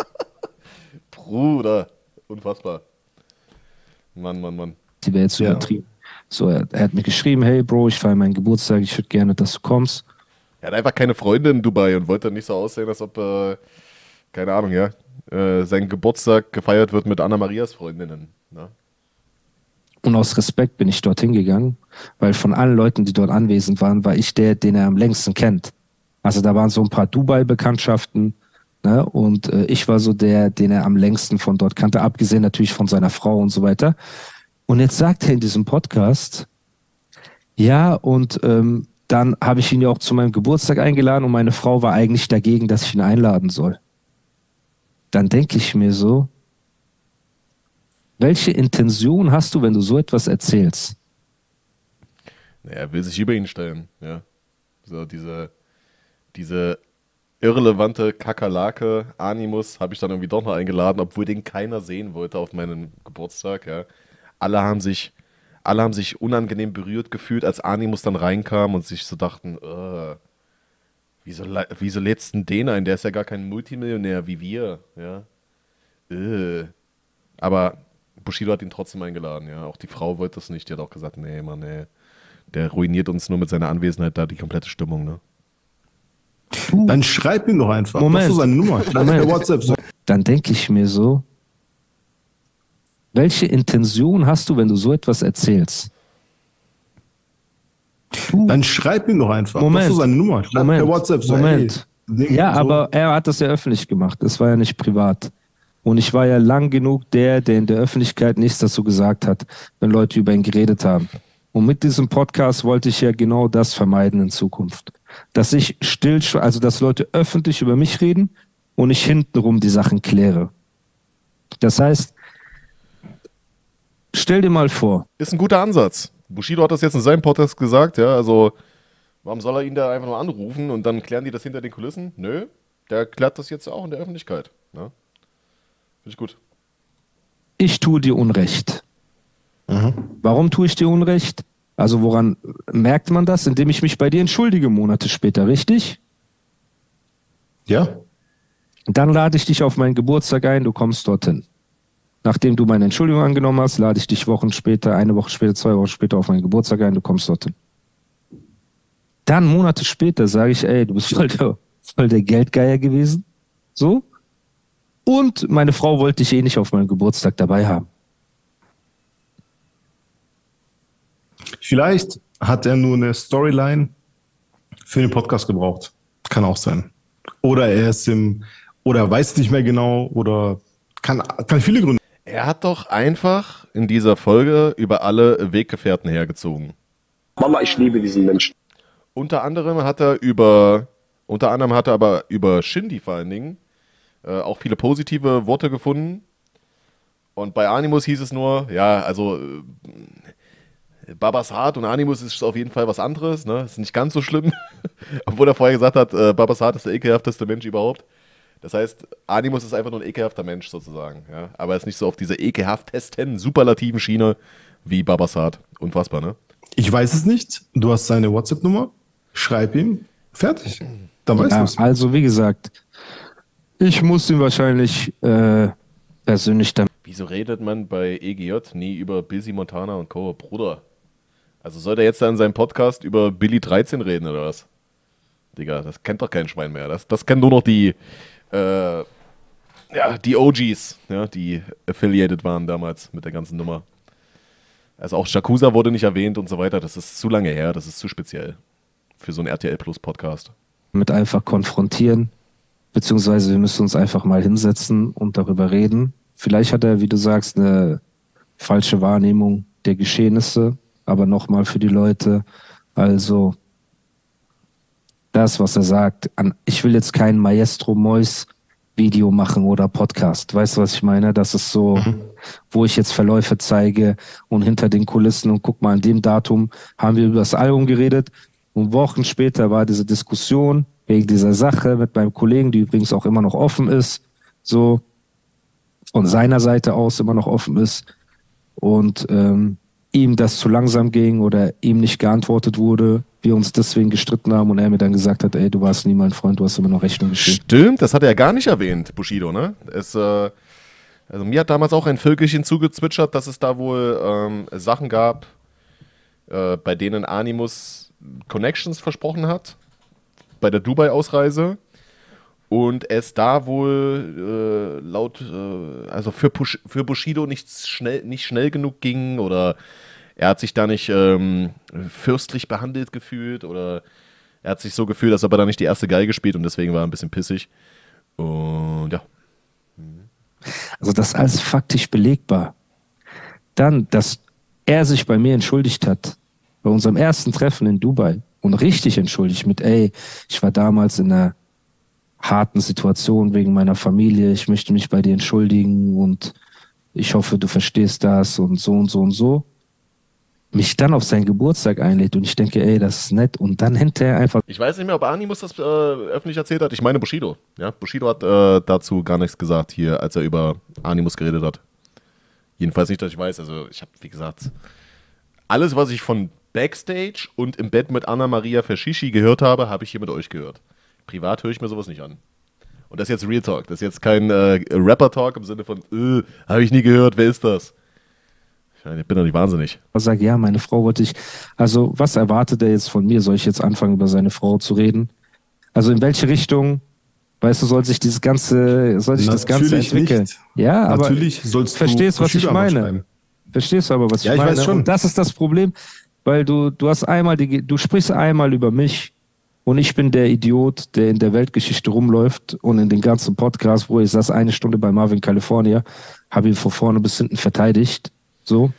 Bruder, unfassbar. Mann, Mann, Mann. Die wäre jetzt ja. übertrieben. So, er, er, hat mir geschrieben, hey Bro, ich feiere meinen Geburtstag, ich würde gerne, dass du kommst. Er hat einfach keine Freunde in Dubai und wollte nicht so aussehen, als ob, äh, keine Ahnung, ja, äh, sein Geburtstag gefeiert wird mit Anna-Marias Freundinnen. Ne? Und aus Respekt bin ich dorthin gegangen, weil von allen Leuten, die dort anwesend waren, war ich der, den er am längsten kennt. Also da waren so ein paar Dubai-Bekanntschaften, Ne? Und äh, ich war so der, den er am längsten von dort kannte, abgesehen natürlich von seiner Frau und so weiter. Und jetzt sagt er in diesem Podcast, ja, und ähm, dann habe ich ihn ja auch zu meinem Geburtstag eingeladen und meine Frau war eigentlich dagegen, dass ich ihn einladen soll. Dann denke ich mir so, welche Intention hast du, wenn du so etwas erzählst? Naja, er will sich über ihn stellen, ja. So diese, diese irrelevante Kakerlake Animus habe ich dann irgendwie doch noch eingeladen, obwohl den keiner sehen wollte auf meinen Geburtstag. Ja. Alle haben sich, alle haben sich unangenehm berührt gefühlt, als Animus dann reinkam und sich so dachten, uh, wieso, wieso lädst du den ein? Der ist ja gar kein Multimillionär wie wir. Ja. Uh. Aber Bushido hat ihn trotzdem eingeladen, ja. Auch die Frau wollte das nicht. Die hat auch gesagt, nee, Mann, nee. Der ruiniert uns nur mit seiner Anwesenheit da die komplette Stimmung, ne? Dann schreib ihm doch einfach. Moment. Das ist seine Nummer. Moment. WhatsApp. Dann denke ich mir so, welche Intention hast du, wenn du so etwas erzählst? Dann schreib ihm doch einfach. Moment. Das ist seine Nummer. Schreib Moment. WhatsApp. So, Moment. Ey, ja, so. aber er hat das ja öffentlich gemacht. Das war ja nicht privat. Und ich war ja lang genug der, der in der Öffentlichkeit nichts dazu gesagt hat, wenn Leute über ihn geredet haben. Und mit diesem Podcast wollte ich ja genau das vermeiden in Zukunft dass ich still, also dass Leute öffentlich über mich reden und ich hintenrum die Sachen kläre. Das heißt, stell dir mal vor. Ist ein guter Ansatz. Bushido hat das jetzt in seinem Podcast gesagt, ja, also warum soll er ihn da einfach nur anrufen und dann klären die das hinter den Kulissen? Nö, der klärt das jetzt auch in der Öffentlichkeit. Ne? Finde ich gut. Ich tue dir Unrecht. Mhm. Warum tue ich dir Unrecht? Also woran merkt man das? Indem ich mich bei dir entschuldige Monate später, richtig? Ja. Dann lade ich dich auf meinen Geburtstag ein, du kommst dorthin. Nachdem du meine Entschuldigung angenommen hast, lade ich dich Wochen später, eine Woche später, zwei Wochen später auf meinen Geburtstag ein, du kommst dorthin. Dann Monate später sage ich, ey, du bist voll der, voll der Geldgeier gewesen. So. Und meine Frau wollte dich eh nicht auf meinem Geburtstag dabei haben. Vielleicht hat er nur eine Storyline für den Podcast gebraucht. Kann auch sein. Oder er ist im, oder weiß nicht mehr genau, oder kann, kann viele Gründe. Er hat doch einfach in dieser Folge über alle Weggefährten hergezogen. Mama, ich liebe diesen Menschen. Unter anderem hat er über, unter anderem hat er aber über Shindy vor allen Dingen äh, auch viele positive Worte gefunden. Und bei Animus hieß es nur, ja, also äh, Babas Hart und Animus ist auf jeden Fall was anderes, ne? Ist nicht ganz so schlimm. Obwohl er vorher gesagt hat, äh, Babas Hart ist der ekelhafteste Mensch überhaupt. Das heißt, Animus ist einfach nur ein ekelhafter Mensch sozusagen. Ja? Aber er ist nicht so auf dieser ekelhaftesten, superlativen Schiene wie Babasat. Unfassbar, ne? Ich weiß es nicht. Du hast seine WhatsApp-Nummer. Schreib ihm. Fertig. Dann weiß ja, Also, wie gesagt, ich muss ihn wahrscheinlich äh, persönlich dann. Wieso redet man bei EGJ nie über Busy Montana und Co. Bruder? Also soll er jetzt da in seinem Podcast über Billy 13 reden oder was? Digga, das kennt doch kein Schwein mehr. Das, das kennen nur noch die, äh, ja, die OGs, ja, die affiliated waren damals mit der ganzen Nummer. Also auch Shakusa wurde nicht erwähnt und so weiter. Das ist zu lange her, das ist zu speziell für so einen RTL Plus Podcast. Mit einfach konfrontieren, beziehungsweise wir müssen uns einfach mal hinsetzen und darüber reden. Vielleicht hat er, wie du sagst, eine falsche Wahrnehmung der Geschehnisse, aber nochmal für die Leute. Also das, was er sagt. An, ich will jetzt kein Maestro Mois Video machen oder Podcast. Weißt du, was ich meine? Das ist so, mhm. wo ich jetzt Verläufe zeige und hinter den Kulissen und guck mal, an dem Datum haben wir über das Album geredet und Wochen später war diese Diskussion wegen dieser Sache mit meinem Kollegen, die übrigens auch immer noch offen ist, so von seiner Seite aus immer noch offen ist und ähm, ihm das zu langsam ging oder ihm nicht geantwortet wurde wir uns deswegen gestritten haben und er mir dann gesagt hat, ey, du warst nie mein Freund, du hast immer noch Rechnung geschrieben. Stimmt, das hat er gar nicht erwähnt, Bushido, ne? Es, äh, also mir hat damals auch ein Völkelchen zugezwitschert, dass es da wohl ähm, Sachen gab, äh, bei denen Animus Connections versprochen hat, bei der Dubai-Ausreise. Und es da wohl äh, laut, äh, also für, Bush, für Bushido nicht schnell, nicht schnell genug ging oder er hat sich da nicht ähm, fürstlich behandelt gefühlt oder er hat sich so gefühlt, ob er da nicht die erste Geige spielt und deswegen war er ein bisschen pissig. Und ja. Also das alles faktisch belegbar. Dann, dass er sich bei mir entschuldigt hat, bei unserem ersten Treffen in Dubai und richtig entschuldigt mit, ey, ich war damals in einer harten Situation wegen meiner Familie, ich möchte mich bei dir entschuldigen und ich hoffe, du verstehst das und so und so und so mich dann auf seinen Geburtstag einlädt und ich denke, ey, das ist nett und dann hinterher einfach. Ich weiß nicht mehr, ob Animus das äh, öffentlich erzählt hat. Ich meine Bushido. Ja, Bushido hat äh, dazu gar nichts gesagt hier, als er über Animus geredet hat. Jedenfalls nicht, dass ich weiß. Also ich habe, wie gesagt, alles, was ich von Backstage und im Bett mit Anna Maria Verschischi gehört habe, habe ich hier mit euch gehört. Privat höre ich mir sowas nicht an. Und das ist jetzt Real Talk. Das ist jetzt kein äh, Rapper-Talk im Sinne von, äh, habe ich nie gehört, wer ist das? Ich bin doch nicht wahnsinnig. Ich sage, ja, meine Frau wollte ich. Also, was erwartet er jetzt von mir? Soll ich jetzt anfangen, über seine Frau zu reden? Also, in welche Richtung, weißt du, soll sich dieses Ganze, soll sich Natürlich das Ganze entwickeln? Nicht. Ja, aber Natürlich sollst du verstehst, was ich meine. Verstehst du aber, was ja, ich meine? Weiß schon. Und das ist das Problem, weil du, du hast einmal die, du sprichst einmal über mich und ich bin der Idiot, der in der Weltgeschichte rumläuft und in den ganzen Podcasts, wo ich saß eine Stunde bei Marvin California, habe ihn von vorne bis hinten verteidigt so.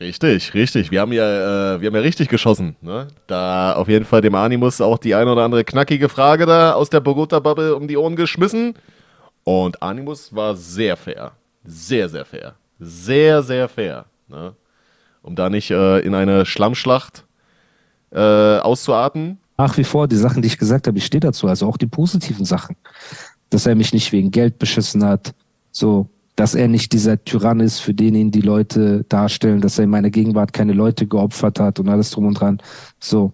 Richtig, richtig. Wir haben ja, äh, wir haben ja richtig geschossen. Ne? Da auf jeden Fall dem Animus auch die eine oder andere knackige Frage da aus der Bogota-Bubble um die Ohren geschmissen. Und Animus war sehr fair. Sehr, sehr fair. Sehr, sehr fair. Ne? Um da nicht äh, in eine Schlammschlacht äh, auszuarten. Nach wie vor, die Sachen, die ich gesagt habe, ich stehe dazu. Also auch die positiven Sachen. Dass er mich nicht wegen Geld beschissen hat. So, dass er nicht dieser Tyrann ist, für den ihn die Leute darstellen, dass er in meiner Gegenwart keine Leute geopfert hat und alles drum und dran. So.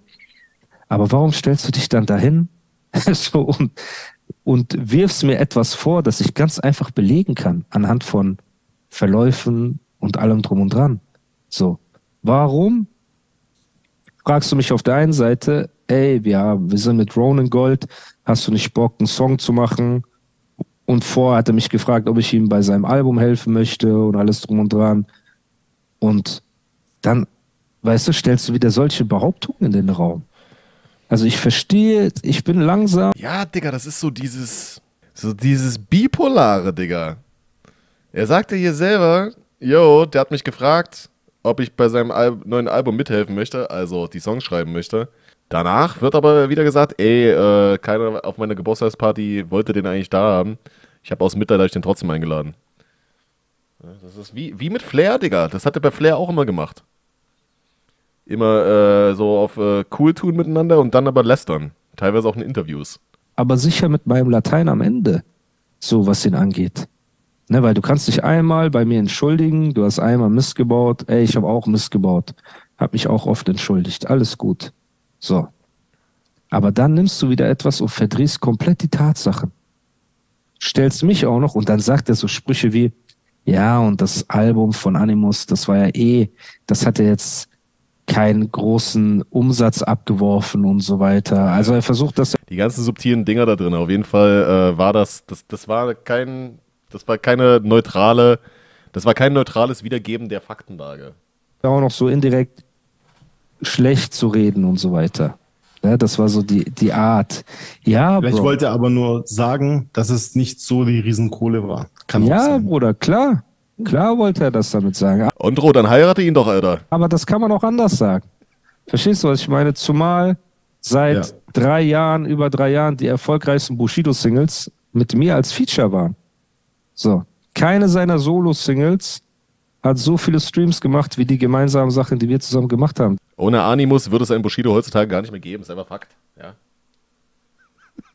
Aber warum stellst du dich dann dahin so, und, und wirfst mir etwas vor, das ich ganz einfach belegen kann anhand von Verläufen und allem drum und dran? So. Warum fragst du mich auf der einen Seite, ey, ja, wir sind mit Ronan Gold, hast du nicht Bock, einen Song zu machen? Und vorher hat er mich gefragt, ob ich ihm bei seinem Album helfen möchte und alles drum und dran. Und dann, weißt du, stellst du wieder solche Behauptungen in den Raum. Also ich verstehe, ich bin langsam. Ja, Digga, das ist so dieses, so dieses Bipolare, Digga. Er sagte hier selber, yo, der hat mich gefragt, ob ich bei seinem Al neuen Album mithelfen möchte, also die Songs schreiben möchte. Danach wird aber wieder gesagt, ey, äh, keiner auf meiner Geburtstagsparty wollte den eigentlich da haben. Ich habe aus Mitleid den trotzdem eingeladen. Das ist wie, wie mit Flair, Digga. Das hat er bei Flair auch immer gemacht. Immer äh, so auf äh, cool tun miteinander und dann aber lästern. Teilweise auch in Interviews. Aber sicher mit meinem Latein am Ende, so was ihn angeht. Ne, weil du kannst dich einmal bei mir entschuldigen, du hast einmal missgebaut, ey, ich habe auch missgebaut, habe mich auch oft entschuldigt, alles gut. So. Aber dann nimmst du wieder etwas und verdrehst komplett die Tatsachen. Stellst mich auch noch und dann sagt er so Sprüche wie, ja, und das Album von Animus, das war ja eh, das hatte jetzt keinen großen Umsatz abgeworfen und so weiter. Also er versucht das. Die ganzen subtilen Dinger da drin. Auf jeden Fall äh, war das, das, das war kein, das war keine neutrale, das war kein neutrales Wiedergeben der Faktenlage. Auch noch so indirekt schlecht zu reden und so weiter. Ja, das war so die, die Art. Ja, Vielleicht Bro. wollte er aber nur sagen, dass es nicht so die Riesenkohle war. Kann Ja. Bruder, klar. Klar wollte er das damit sagen. Ondro, dann heirate ihn doch, Alter. Aber das kann man auch anders sagen. Verstehst du, was ich meine? Zumal seit Ja. drei Jahren, über drei Jahren, die erfolgreichsten Bushido-Singles mit mir als Feature waren. So. Keine seiner Solo-Singles hat so viele Streams gemacht, wie die gemeinsamen Sachen, die wir zusammen gemacht haben. Ohne Animus würde es ein Bushido heutzutage gar nicht mehr geben. Ist einfach Fakt. Ja.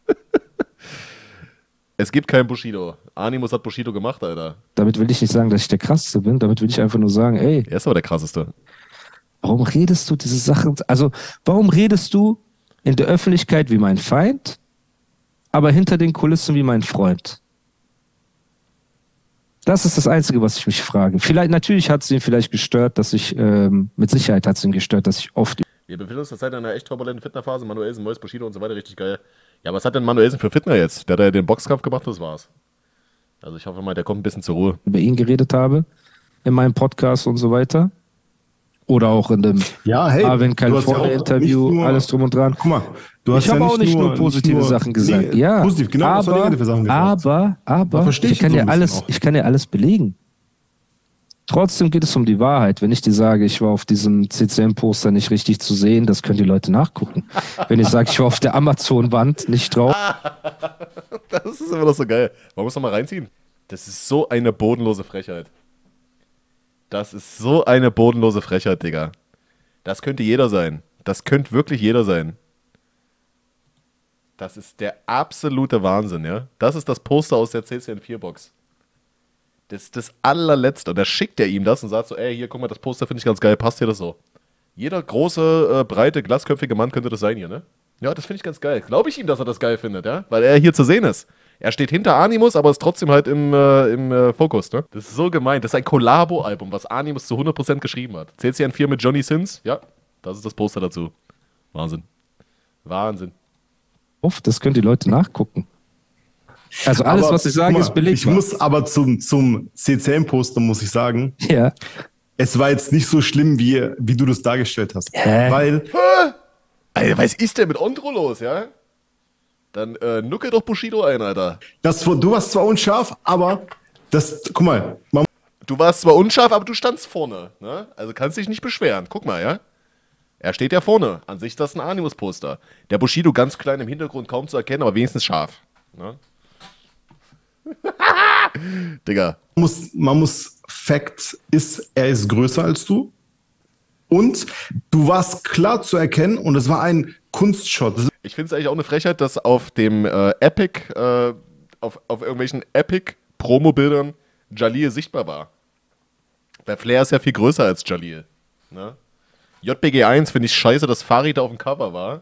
es gibt keinen Bushido. Animus hat Bushido gemacht, Alter. Damit will ich nicht sagen, dass ich der Krasseste bin. Damit will ich einfach nur sagen, ey, Er ist aber der krasseste. warum redest du diese Sachen? Also, warum redest du in der Öffentlichkeit wie mein Feind, aber hinter den Kulissen wie mein Freund? Das ist das Einzige, was ich mich frage. Vielleicht, natürlich hat es ihn vielleicht gestört, dass ich, ähm, mit Sicherheit hat es ihn gestört, dass ich oft Wir befinden uns zurzeit in einer echt turbulenten Fitnerphase. Manuelsen, Mois, Bushido und so weiter, richtig geil. Ja, was hat denn Manuelsen für Fitner jetzt? Der hat ja den Boxkampf gemacht, das war's. Also ich hoffe mal, der kommt ein bisschen zur Ruhe. über ihn geredet habe, in meinem Podcast und so weiter. Oder auch in dem Ja, hey, Arvin du hast ja auch California-Interview, nicht nur- alles drum und dran. Guck mal, du hast ich habe ja auch nicht nur, positive nicht nur- Sachen gesagt. Nee, ja, Positiv, genau. aber, negative Sachen gesagt. aber, aber, ich, ich kann so dir ein bisschen alles, auch. ich kann dir alles belegen. Trotzdem geht es um die Wahrheit. Wenn ich dir sage, ich war auf diesem CCM-Poster nicht richtig zu sehen, das können die Leute nachgucken. Wenn ich sage, ich war auf der Amazon-Wand nicht drauf, Das ist immer noch so geil. Man muss noch mal reinziehen. Das ist so eine bodenlose Frechheit. Das ist so eine bodenlose Frechheit, Digga. Das könnte jeder sein. Das könnte wirklich jeder sein. Das ist der absolute Wahnsinn, ja. Das ist das Poster aus der CCN4-Box. Das ist das allerletzte. Und da schickt er ihm das und sagt so, ey, hier, guck mal, das Poster finde ich ganz geil, passt dir das so? Jeder große, äh, breite, glasköpfige Mann könnte das sein hier, ne? Ja, das finde ich ganz geil. Glaube ich ihm, dass er das geil findet, ja? Weil er hier zu sehen ist. Er steht hinter Animus, aber ist trotzdem halt im, äh, im äh, Fokus, ne? Das ist so gemein. Das ist ein Kollabo-Album, was Animus zu 100% geschrieben hat. CCN4 mit Johnny Sins, ja, das ist das Poster dazu. Wahnsinn. Wahnsinn. das können die Leute nachgucken. Also alles, Aber, was ich sage, mal, ist belegbar. Ich muss aber zum, zum CCM-Poster, muss ich sagen, ja. es war jetzt nicht so schlimm, wie, wie du das dargestellt hast. Hä? Weil, Alter, was ist denn mit Ondro los, ja? Dann äh, nucke doch Bushido ein, Alter. das, du warst zwar unscharf, aber das, guck mal, man Du warst zwar unscharf, aber du standst vorne, ne? Also kannst dich nicht beschweren. Guck mal, ja? Er steht ja vorne. An sich ist das ein Animus-Poster. Der Bushido ganz klein im Hintergrund kaum zu erkennen, aber wenigstens scharf. Ne? Digga. muss, man muss, Fact ist, er ist größer als du. Und du warst klar zu erkennen und es war ein Kunstshot. Ich finde es eigentlich auch eine Frechheit, dass auf dem äh, Epic, äh, auf, auf irgendwelchen Epic-Promo-Bildern Jalil sichtbar war. Der Flair ist ja viel größer als Jalil. Ne? JBG 1 finde ich scheiße, dass Farid auf dem Cover war,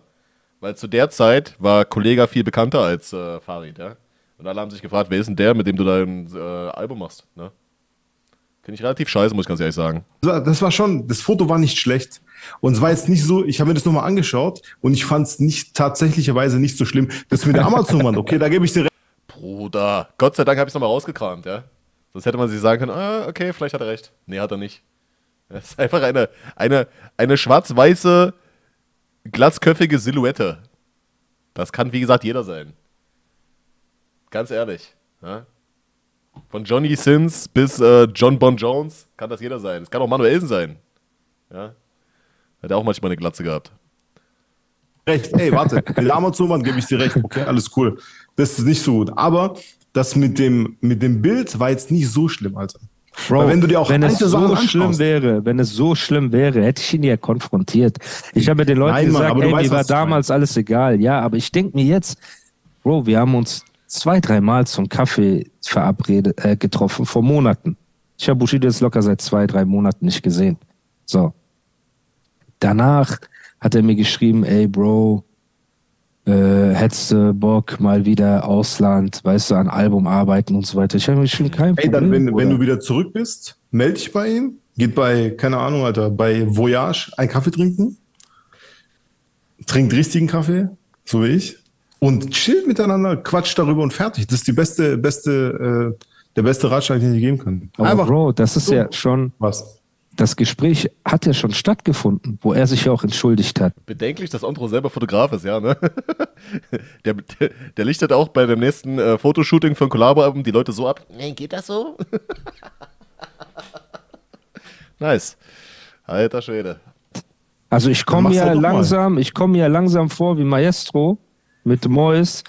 weil zu der Zeit war Kollega viel bekannter als äh, Farid, ja. Und alle haben sich gefragt, wer ist denn der, mit dem du dein äh, Album machst, ne? Finde ich relativ scheiße, muss ich ganz ehrlich sagen. Das war, schon, das Foto war nicht schlecht. Und es war jetzt nicht so, ich habe mir das nochmal angeschaut und ich fand es nicht tatsächlicherweise nicht so schlimm. Das mit der Amazon-Wand, okay, da gebe ich dir recht. Bruder, Gott sei Dank habe ich es nochmal rausgekramt, ja. Sonst hätte man sich sagen können, ah, okay, vielleicht hat er recht. Nee, hat er nicht. Das ist einfach eine, eine, eine schwarz-weiße, glatzköpfige Silhouette. Das kann, wie gesagt, jeder sein. Ganz ehrlich. Ja? Von Johnny Sins bis äh, John Bon Jones kann das jeder sein. Es kann auch Manuelsen sein. Ja? Hat er auch manchmal eine Glatze gehabt. Recht, ey, warte, mit der Amazon-Wand gebe ich dir recht, okay, alles cool. Das ist nicht so gut. Aber das mit dem, mit dem Bild war jetzt nicht so schlimm, Alter. Bro, Weil wenn du dir auch wenn es so Sachen schlimm wäre, wenn es so schlimm wäre, hätte ich ihn ja konfrontiert. Ich habe den Leuten Nein, Mann, gesagt, aber du ey, weißt, mir war damals alles egal. Ja, aber ich denke mir jetzt, Bro, wir haben uns zwei, dreimal zum Kaffee verabredet, äh, getroffen vor Monaten. Ich habe Bushido jetzt locker seit zwei, drei Monaten nicht gesehen. So. Danach hat er mir geschrieben, ey, Bro, äh, hättest du Bock mal wieder Ausland, weißt du, an Album arbeiten und so weiter. Ich habe mir geschrieben, kein Ey, Problem. dann, wenn, wenn du wieder zurück bist, melde dich bei ihm, geht bei, keine Ahnung, Alter, bei Voyage einen Kaffee trinken, trinkt richtigen Kaffee, so wie ich, und chillt miteinander, quatscht darüber und fertig. Das ist die beste, beste, äh, der beste Ratschlag, den ich geben kann. Aber Bro, das ist so. ja schon, was. das Gespräch hat ja schon stattgefunden, wo er sich ja auch entschuldigt hat. Bedenklich, dass Andro selber Fotograf ist, ja, ne? Der, der, der lichtet auch bei dem nächsten äh, Fotoshooting von Collabo-Album die Leute so ab. Nee, geht das so? nice. Alter Schwede. Also ich komme halt doch mal. langsam, ich komme mir langsam vor wie Maestro mit Mois,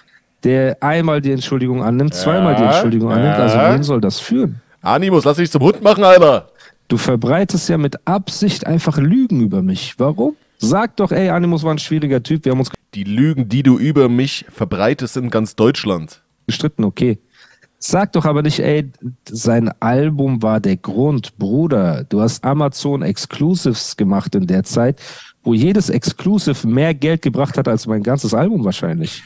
der einmal die Entschuldigung annimmt, zweimal die Entschuldigung annimmt. Also wohin soll das führen? Animus, lass dich zum Hund machen, Alter. Du verbreitest ja mit Absicht einfach Lügen über mich. Warum? Sag doch, ey, Animus war ein schwieriger Typ, wir haben uns Die Lügen, die du über mich verbreitest in ganz Deutschland. gestritten, okay. Sag doch aber nicht, ey, sein Album war der Grund, Bruder. Du hast Amazon Exclusives gemacht in der Zeit, wo jedes Exclusive mehr Geld gebracht hat als mein ganzes Album wahrscheinlich.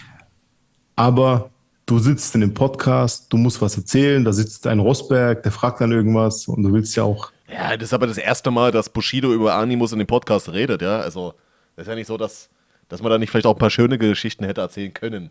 Aber du sitzt in dem Podcast, du musst was erzählen, da sitzt ein Rosberg, der fragt dann irgendwas und du willst ja auch Ja, das ist aber das erste Mal, dass Bushido über Animus in dem Podcast redet, ja. Also, das ist ja nicht so, dass, dass man da nicht vielleicht auch ein paar schöne Geschichten hätte erzählen können.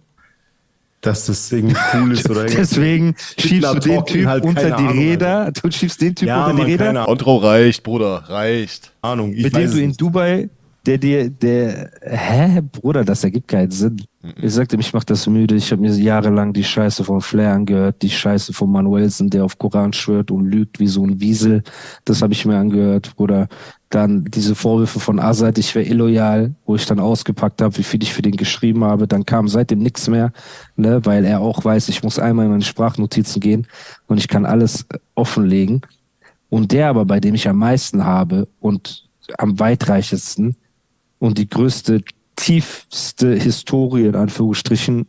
dass das irgendwie cool ist oder irgendwas. Deswegen schiebst du den Typ halt, unter keine die Ahnung, Räder. Du schiebst den Typ Ja, unter die Mann, Räder, Andro reicht, Bruder, reicht. Ahnung. Ich mit weiß dem du in. Dubai, der dir, der, hä, Bruder, das ergibt keinen Sinn. Ich sagte, mich macht das müde. Ich habe mir jahrelang die Scheiße von Flair angehört, die Scheiße von Manuelsen, der auf Koran schwört und lügt wie so ein Wiesel. Das habe ich mir angehört, Bruder. Dann diese Vorwürfe von Azad, ich wäre illoyal, wo ich dann ausgepackt habe, wie viel ich für den geschrieben habe. Dann kam seitdem nichts mehr, ne, weil er auch weiß, ich muss einmal in meine Sprachnotizen gehen und ich kann alles offenlegen. Und der aber, bei dem ich am meisten habe und am weitreichendsten und die größte, tiefste Historie in Anführungsstrichen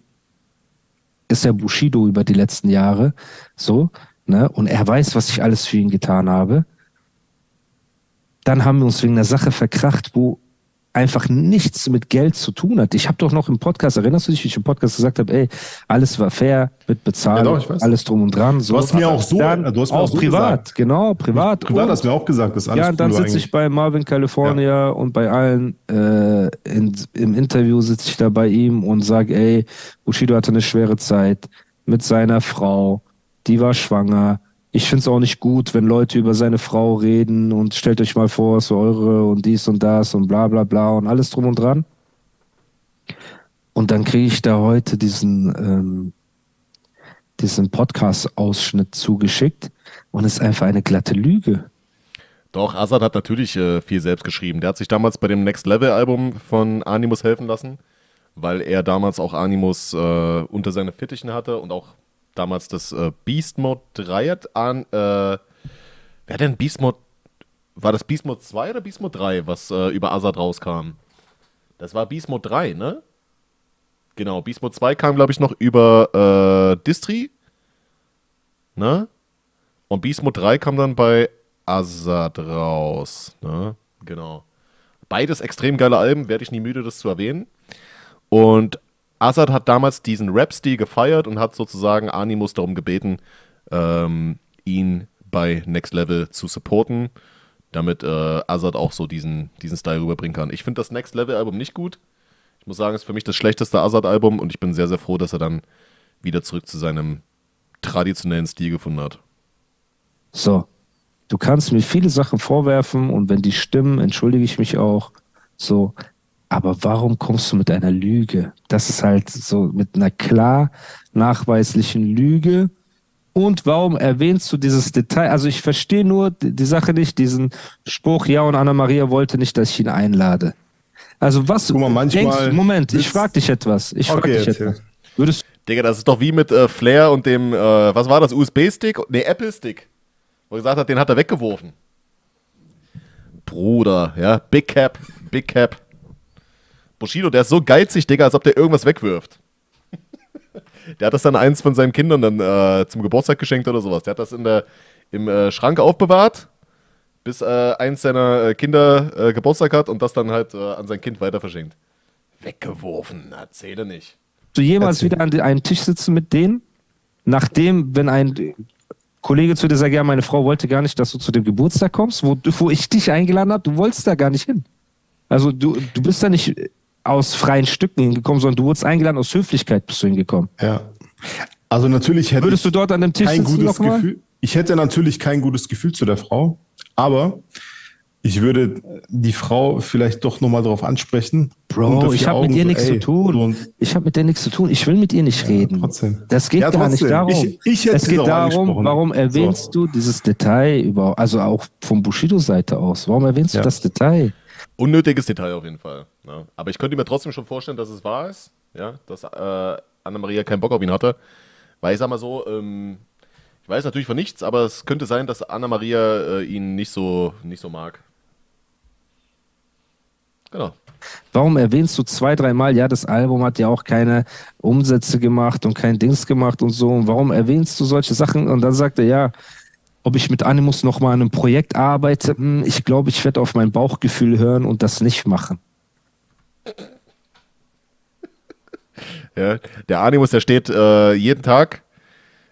ist der Bushido über die letzten Jahre. So, ne? Und er weiß, was ich alles für ihn getan habe. Dann haben wir uns wegen einer Sache verkracht, wo einfach nichts mit Geld zu tun hat. Ich habe doch noch im Podcast, erinnerst du dich, wie ich im Podcast gesagt habe, ey, alles war fair, wird bezahlt, Ja, doch, alles drum und dran. So. Du hast mir auch so- dann, du hast mir auch auch so privat, gesagt. genau, privat. Privat hast du mir auch gesagt, das ist alles ja, und dann cool sitze ich bei Marvin California und bei allen äh, in, im Interview sitze ich da bei ihm und sage, ey, Bushido hatte eine schwere Zeit mit seiner Frau, die war schwanger. Ich finde es auch nicht gut, wenn Leute über seine Frau reden und stellt euch mal vor, so eure und dies und das und bla bla bla und alles drum und dran. Und dann kriege ich da heute diesen, ähm, diesen Podcast-Ausschnitt zugeschickt und es ist einfach eine glatte Lüge. Doch, Azad hat natürlich äh, viel selbst geschrieben. Der hat sich damals bei dem Next Level Album von Animus helfen lassen, weil er damals auch Animus äh, unter seine Fittichen hatte und auch damals das äh, Beast Mode 3 hat an. Äh, wer denn Beast Mode. War das Beast Mode 2 oder Beast Mode 3, was äh, über Azad rauskam? Das war Beast Mode 3, ne? Genau, Beast Mode 2 kam, glaube ich, noch über äh, Distri. Ne? Und Beast Mode 3 kam dann bei Azad raus. Ne? Genau. Beides extrem geile Alben, werde ich nie müde, das zu erwähnen. Und Azad hat damals diesen Rap-Stil gefeiert und hat sozusagen Animus darum gebeten, ähm, ihn bei Next Level zu supporten, damit äh, Azad auch so diesen, diesen Style rüberbringen kann. Ich finde das Next Level-Album nicht gut. Ich muss sagen, es ist für mich das schlechteste Azad-Album und ich bin sehr, sehr froh, dass er dann wieder zurück zu seinem traditionellen Stil gefunden hat. So, du kannst mir viele Sachen vorwerfen und wenn die stimmen, entschuldige ich mich auch. So, aber warum kommst du mit einer Lüge? Das ist halt so mit einer klar nachweislichen Lüge. Und warum erwähnst du dieses Detail? Also ich verstehe nur die Sache nicht, diesen Spruch, ja, und Anna-Maria wollte nicht, dass ich ihn einlade. Also was Guck mal, manchmal denkst Moment, ich frage dich etwas. Ich frage Okay, dich erzähl. etwas. Würdest Digga, das ist doch wie mit äh, Flair und dem, äh, was war das, USB-Stick? Ne, Apple-Stick. Wo er gesagt hat, den hat er weggeworfen. Bruder, ja, Big Cap, Big Cap. Bushido, der ist so geizig, Digga, als ob der irgendwas wegwirft. der hat das dann eins von seinen Kindern dann äh, zum Geburtstag geschenkt oder sowas. Der hat das in der, im äh, Schrank aufbewahrt, bis äh, eins seiner äh, Kinder äh, Geburtstag hat und das dann halt äh, an sein Kind weiter verschenkt. Weggeworfen, erzähle nicht. du jemals Erzähl. wieder an einem Tisch sitzen mit denen, nachdem, wenn ein Kollege zu dir sagt, ja, meine Frau wollte gar nicht, dass du zu dem Geburtstag kommst, wo, wo ich dich eingeladen habe, du wolltest da gar nicht hin. Also du, du bist da nicht aus freien Stücken hingekommen, sondern du wurdest eingeladen, aus Höflichkeit bist du hingekommen. Ja. Also natürlich hätte Würdest du dort an dem Tisch kein sitzen gutes? Gefühl. Ich hätte natürlich kein gutes Gefühl zu der Frau, aber ich würde die Frau vielleicht doch nochmal darauf ansprechen. Bro, ich habe mit ihr so, nichts zu tun. so ein- Ich habe mit der nichts zu tun. Ich will mit ihr nicht reden. trotzdem. Das geht Ja, gar nicht darum. Ich- ich hätte es geht darum, warum erwähnst So. du dieses Detail über, also auch von Bushido-Seite aus, warum erwähnst Ja. du das Detail? Unnötiges Detail auf jeden Fall. Ja. Aber ich könnte mir trotzdem schon vorstellen, dass es wahr ist, ja, dass äh, Anna-Maria keinen Bock auf ihn hatte. Weil ich sag mal so, ähm, ich weiß natürlich von nichts, aber es könnte sein, dass Anna-Maria äh, ihn nicht so, nicht so mag. Genau. Warum erwähnst du zwei, dreimal, ja, das Album hat ja auch keine Umsätze gemacht und kein Dings gemacht und so. Und warum erwähnst du solche Sachen? Und dann sagt er, ja, ob ich mit Animus nochmal an einem Projekt arbeite, hm, ich glaube, ich werde auf mein Bauchgefühl hören und das nicht machen. Ja. Der Animus, der steht äh, jeden Tag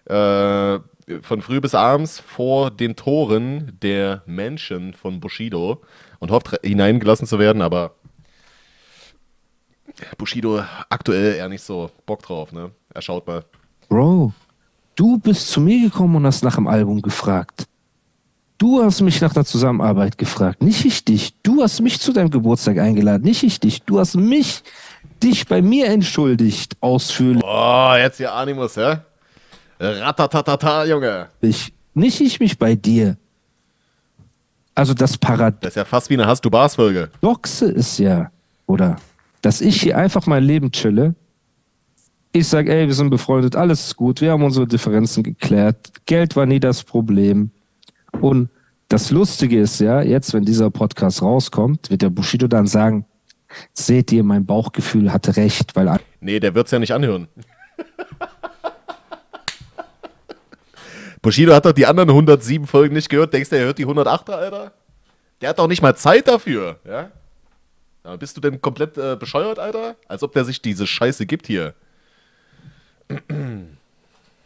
äh, von früh bis abends vor den Toren der Menschen von Bushido und hofft hineingelassen zu werden, aber Bushido aktuell eher nicht so Bock drauf, ne? Er schaut mal. Bro, du bist zu mir gekommen und hast nach dem Album gefragt. Du hast mich nach einer Zusammenarbeit gefragt, nicht ich dich. Du hast mich zu deinem Geburtstag eingeladen, nicht ich dich. Du hast mich, dich bei mir entschuldigt, ausführlich. Oh, jetzt hier Animus, ja? Ratatatata, Junge. Nicht ich mich bei dir. Also das Paradoxe Das ist ja fast wie eine Hast-du-Bars-Folge. ist ja, oder, dass ich hier einfach mein Leben chille. Ich sag, ey, wir sind befreundet, alles ist gut, wir haben unsere Differenzen geklärt. Geld war nie das Problem. Und das Lustige ist ja, jetzt, wenn dieser Podcast rauskommt, wird der Bushido dann sagen, seht ihr, mein Bauchgefühl hatte recht, weil Nee, der wird's ja nicht anhören. Bushido hat doch die anderen 107 Folgen nicht gehört. Denkst du, er hört die 108er, Alter? Der hat doch nicht mal Zeit dafür, ja? ja bist du denn komplett äh, bescheuert, Alter? Als ob der sich diese Scheiße gibt hier.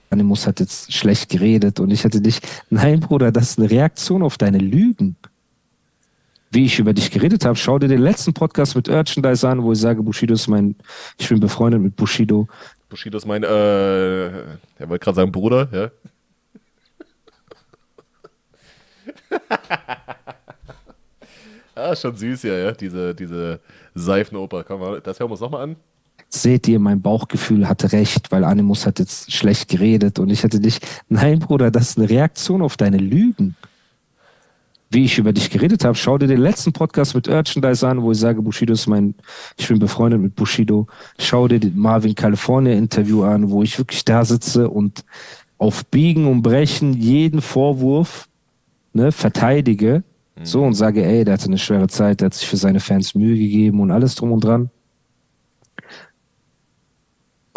Animus hat jetzt schlecht geredet und ich hatte dich. Nein, Bruder, das ist eine Reaktion auf deine Lügen. Wie ich über dich geredet habe, schau dir den letzten Podcast mit Urchandise an, wo ich sage, Bushido ist mein, ich bin befreundet mit Bushido. Bushido ist mein, äh, er wollte gerade sagen Bruder, ja? ah, schon süß, ja, ja, diese, diese Seifenoper. Komm mal, das hören wir uns nochmal an. Seht ihr, mein Bauchgefühl hatte recht, weil Animus hat jetzt schlecht geredet und ich hatte dich. Nein, Bruder, das ist eine Reaktion auf deine Lügen. Wie ich über dich geredet habe, schau dir den letzten Podcast mit Urchandise an, wo ich sage, Bushido ist mein, ich bin befreundet mit Bushido. Schau dir den Marvin California Interview an, wo ich wirklich da sitze und auf Biegen und Brechen jeden Vorwurf ne, verteidige. So und sage, ey, der hatte eine schwere Zeit, der hat sich für seine Fans Mühe gegeben und alles drum und dran.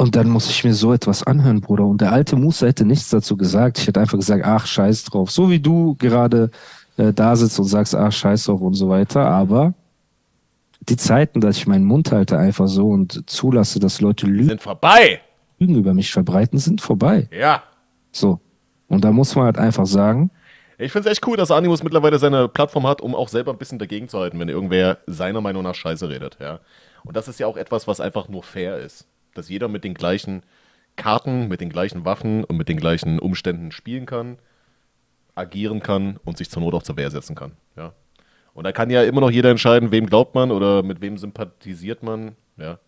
Und dann muss ich mir so etwas anhören, Bruder. Und der alte Musa hätte nichts dazu gesagt. Ich hätte einfach gesagt, ach, scheiß drauf. So wie du gerade äh, da sitzt und sagst, ach, scheiß drauf und so weiter. Aber die Zeiten, dass ich meinen Mund halte einfach so und zulasse, dass Leute Lügen Sind vorbei. über mich verbreiten, sind vorbei. Ja. So. Und da muss man halt einfach sagen, Ich finde es echt cool, dass Animus mittlerweile seine Plattform hat, um auch selber ein bisschen dagegen zu halten, wenn irgendwer seiner Meinung nach Scheiße redet. Ja. Und das ist ja auch etwas, was einfach nur fair ist. Dass jeder mit den gleichen Karten, mit den gleichen Waffen und mit den gleichen Umständen spielen kann, agieren kann und sich zur Not auch zur Wehr setzen kann. Ja. Und da kann ja immer noch jeder entscheiden, wem glaubt man oder mit wem sympathisiert man. Ja.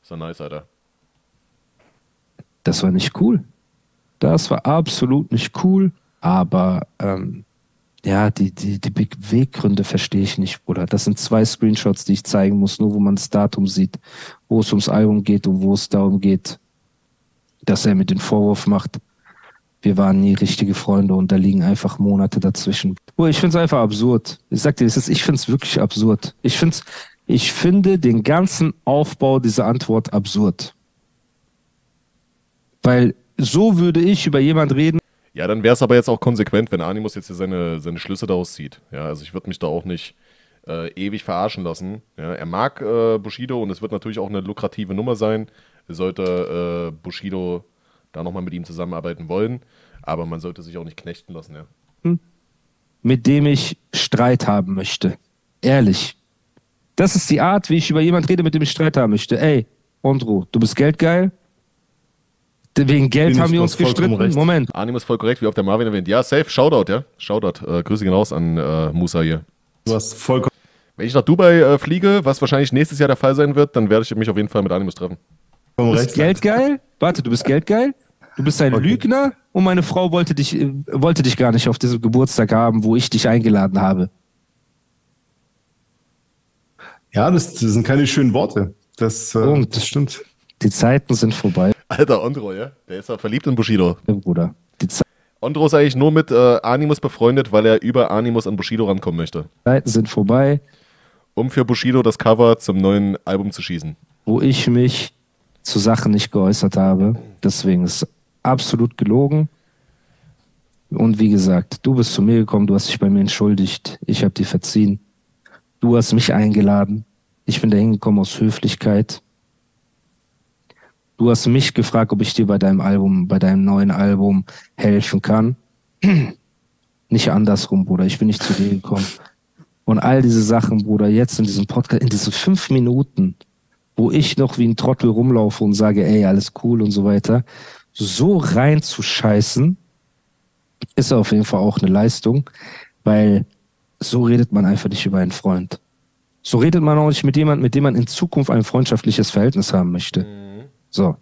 Ist doch nice, Alter. das war nicht cool. Das war absolut nicht cool. Aber ähm, ja, die, die, die Beweggründe verstehe ich nicht, Bruder. Das sind zwei Screenshots, die ich zeigen muss, nur wo man das Datum sieht, wo es ums Album geht und wo es darum geht, dass er mit den Vorwurf macht, wir waren nie richtige Freunde und da liegen einfach Monate dazwischen. Bruder, ich finde es einfach absurd. Ich sag dir, ich finde es wirklich absurd. Ich finde ich finde den ganzen Aufbau dieser Antwort absurd. Weil so würde ich über jemand reden, Ja, dann wäre es aber jetzt auch konsequent, wenn Animus jetzt hier seine, seine Schlüsse daraus zieht. Ja, also ich würde mich da auch nicht äh, ewig verarschen lassen. Ja, er mag äh, Bushido und es wird natürlich auch eine lukrative Nummer sein. Sollte äh, Bushido da nochmal mit ihm zusammenarbeiten wollen. Aber man sollte sich auch nicht knechten lassen, ja. mit dem ich Streit haben möchte. Ehrlich. Das ist die Art, wie ich über jemand rede, mit dem ich Streit haben möchte. Ey, Ondro, du bist geldgeil. Wegen Geld Bin haben wir uns gestritten. recht. Moment. Animus voll korrekt, wie auf der Marvin erwähnt. Ja, safe, Shoutout, ja. Shoutout. Äh, Grüße gehen raus an äh, Musa hier. Du hast vollkommen Wenn ich nach Dubai äh, fliege, was wahrscheinlich nächstes Jahr der Fall sein wird, dann werde ich mich auf jeden Fall mit Animus treffen. Du bist geldgeil. Warte, du bist geldgeil. Du bist ein Okay. Lügner und meine Frau wollte dich, äh, wollte dich gar nicht auf diesem Geburtstag haben, wo ich dich eingeladen habe. Ja, das, das sind keine schönen Worte. Das, äh, das stimmt. Die Zeiten sind vorbei, Alter, Ondro, ja. Der ist ja verliebt in Bushido. Bruder. Die Ondro ist eigentlich nur mit äh, Animus befreundet, weil er über Animus an Bushido rankommen möchte. Zeiten sind vorbei, Um für Bushido das Cover zum neuen Album zu schießen. wo ich mich zu Sachen nicht geäußert habe. Deswegen ist es absolut gelogen. Und wie gesagt, du bist zu mir gekommen, du hast dich bei mir entschuldigt, ich habe dir verziehen. Du hast mich eingeladen. Ich bin da hingekommen aus Höflichkeit. Du hast mich gefragt, ob ich dir bei deinem Album, bei deinem neuen Album helfen kann. Nicht andersrum, Bruder. Ich bin nicht zu dir gekommen. Und all diese Sachen, Bruder, jetzt in diesem Podcast, in diesen fünf Minuten, wo ich noch wie ein Trottel rumlaufe und sage, ey, alles cool und so weiter, so rein zu scheißen, ist auf jeden Fall auch eine Leistung, weil so redet man einfach nicht über einen Freund. So redet man auch nicht mit jemandem, mit dem man in Zukunft ein freundschaftliches Verhältnis haben möchte. So.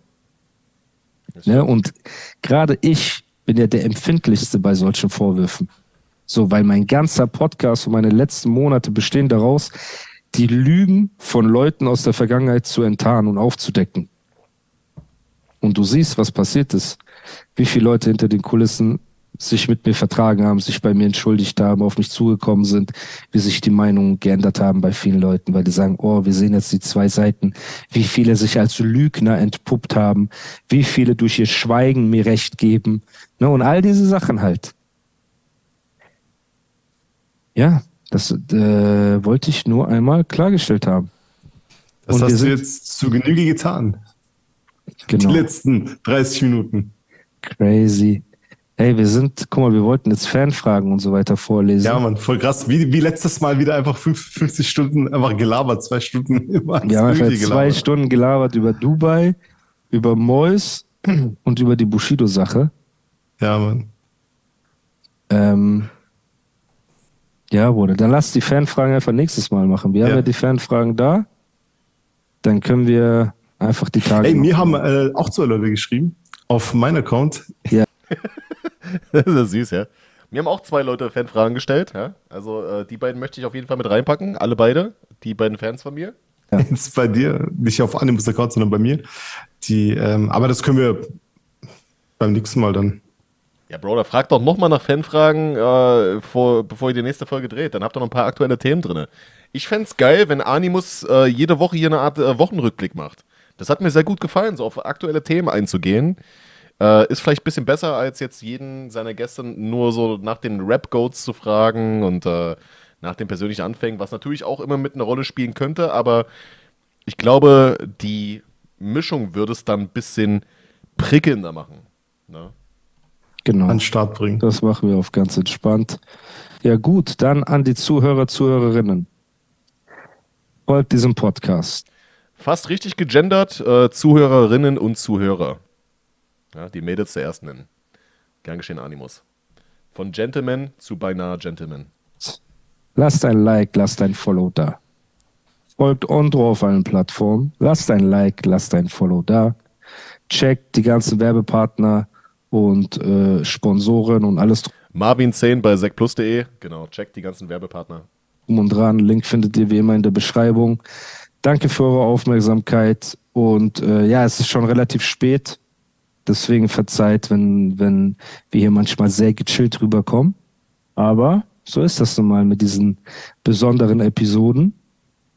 Ne? Und gerade ich bin ja der empfindlichste bei solchen Vorwürfen. So, weil mein ganzer Podcast und meine letzten Monate bestehen daraus, die Lügen von Leuten aus der Vergangenheit zu enttarnen und aufzudecken. Und du siehst, was passiert ist. Wie viele Leute hinter den Kulissen sich mit mir vertragen haben, sich bei mir entschuldigt haben, auf mich zugekommen sind, wie sich die Meinungen geändert haben bei vielen Leuten, weil die sagen, oh, wir sehen jetzt die zwei Seiten, wie viele sich als Lügner entpuppt haben, wie viele durch ihr Schweigen mir Recht geben, ne, und all diese Sachen halt. Ja, das äh, wollte ich nur einmal klargestellt haben. Das Und hast du jetzt zu Genüge getan. Genau. Die letzten 30 Minuten. Crazy. Hey, wir sind, guck mal, wir wollten jetzt Fanfragen und so weiter vorlesen. Ja, Mann, voll krass. Wie, wie letztes Mal wieder einfach fünf- 50 Stunden einfach gelabert, zwei Stunden immer. wir haben einfach zwei. Stunden gelabert über Dubai, über Mois und über die Bushido-Sache. Ja, Mann. Ähm, ja, Bruder, dann lass die Fanfragen einfach nächstes Mal machen. Wir haben Ja. ja die Fanfragen da. Dann können wir einfach die Tage. Ey, mir haben äh, auch zwei Leute geschrieben auf meinen Account. Das ist ja süß, ja. Mir haben auch zwei Leute Fanfragen gestellt, ja. Also äh, die beiden möchte ich auf jeden Fall mit reinpacken, alle beide, die beiden Fans von mir. Jetzt bei dir, nicht auf Animus Account, sondern bei mir. Die, ähm, aber das können wir beim nächsten Mal dann. Ja, Bro, fragt doch nochmal nach Fanfragen, äh, vor, bevor ihr die nächste Folge dreht. Dann habt ihr noch ein paar aktuelle Themen drin. Ich fänd's geil, wenn Animus äh, jede Woche hier eine Art äh, Wochenrückblick macht. Das hat mir sehr gut gefallen, so auf aktuelle Themen einzugehen. Äh, ist vielleicht ein bisschen besser, als jetzt jeden seiner Gäste nur so nach den Rap-Goats zu fragen und äh, nach den persönlichen Anfängen, was natürlich auch immer mit einer Rolle spielen könnte, aber ich glaube, die Mischung würde es dann ein bisschen prickelnder machen. Ne? Genau. An den Start bringen. Das machen wir auf ganz entspannt. Ja, gut, dann an die Zuhörer, Zuhörerinnen. Folgt diesem Podcast. Fast richtig gegendert, äh, Zuhörerinnen und Zuhörer. Ja, die Mädels zuerst nennen. Gern geschehen, Animus. Von Gentleman zu beinahe Gentleman. Lasst ein Like, lasst ein Follow da. Folgt Ondro auf allen Plattformen. Lasst ein Like, lasst ein Follow da. Checkt die ganzen Werbepartner und äh, Sponsoren und alles Marvin10 bei secplus.de. Genau, checkt die ganzen Werbepartner. drum und dran. Link findet ihr wie immer in der Beschreibung. Danke für eure Aufmerksamkeit und äh, ja, es ist schon relativ spät. Deswegen verzeiht, wenn, wenn wir hier manchmal sehr gechillt rüberkommen. Aber so ist das nun mal mit diesen besonderen Episoden,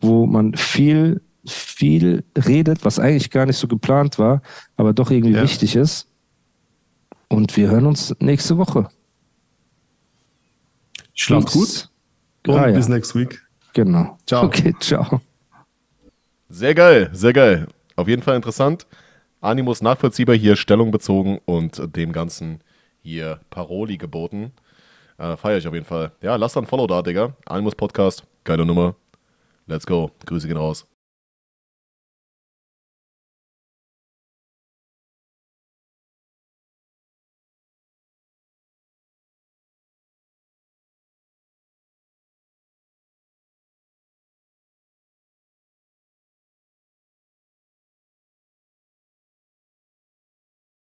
wo man viel, viel redet, was eigentlich gar nicht so geplant war, aber doch irgendwie Ja. wichtig ist. Und wir hören uns nächste Woche. Schlaft gut und Ah, ja. bis next week. Genau. Ciao. Okay, ciao. Sehr geil, sehr geil. Auf jeden Fall interessant. Animus nachvollziehbar hier Stellung bezogen und dem Ganzen hier Paroli geboten. Äh, Feier ich auf jeden Fall. Ja, lasst dann Follow da, Digga. Animus Podcast, geile Nummer. Let's go. Grüße gehen raus.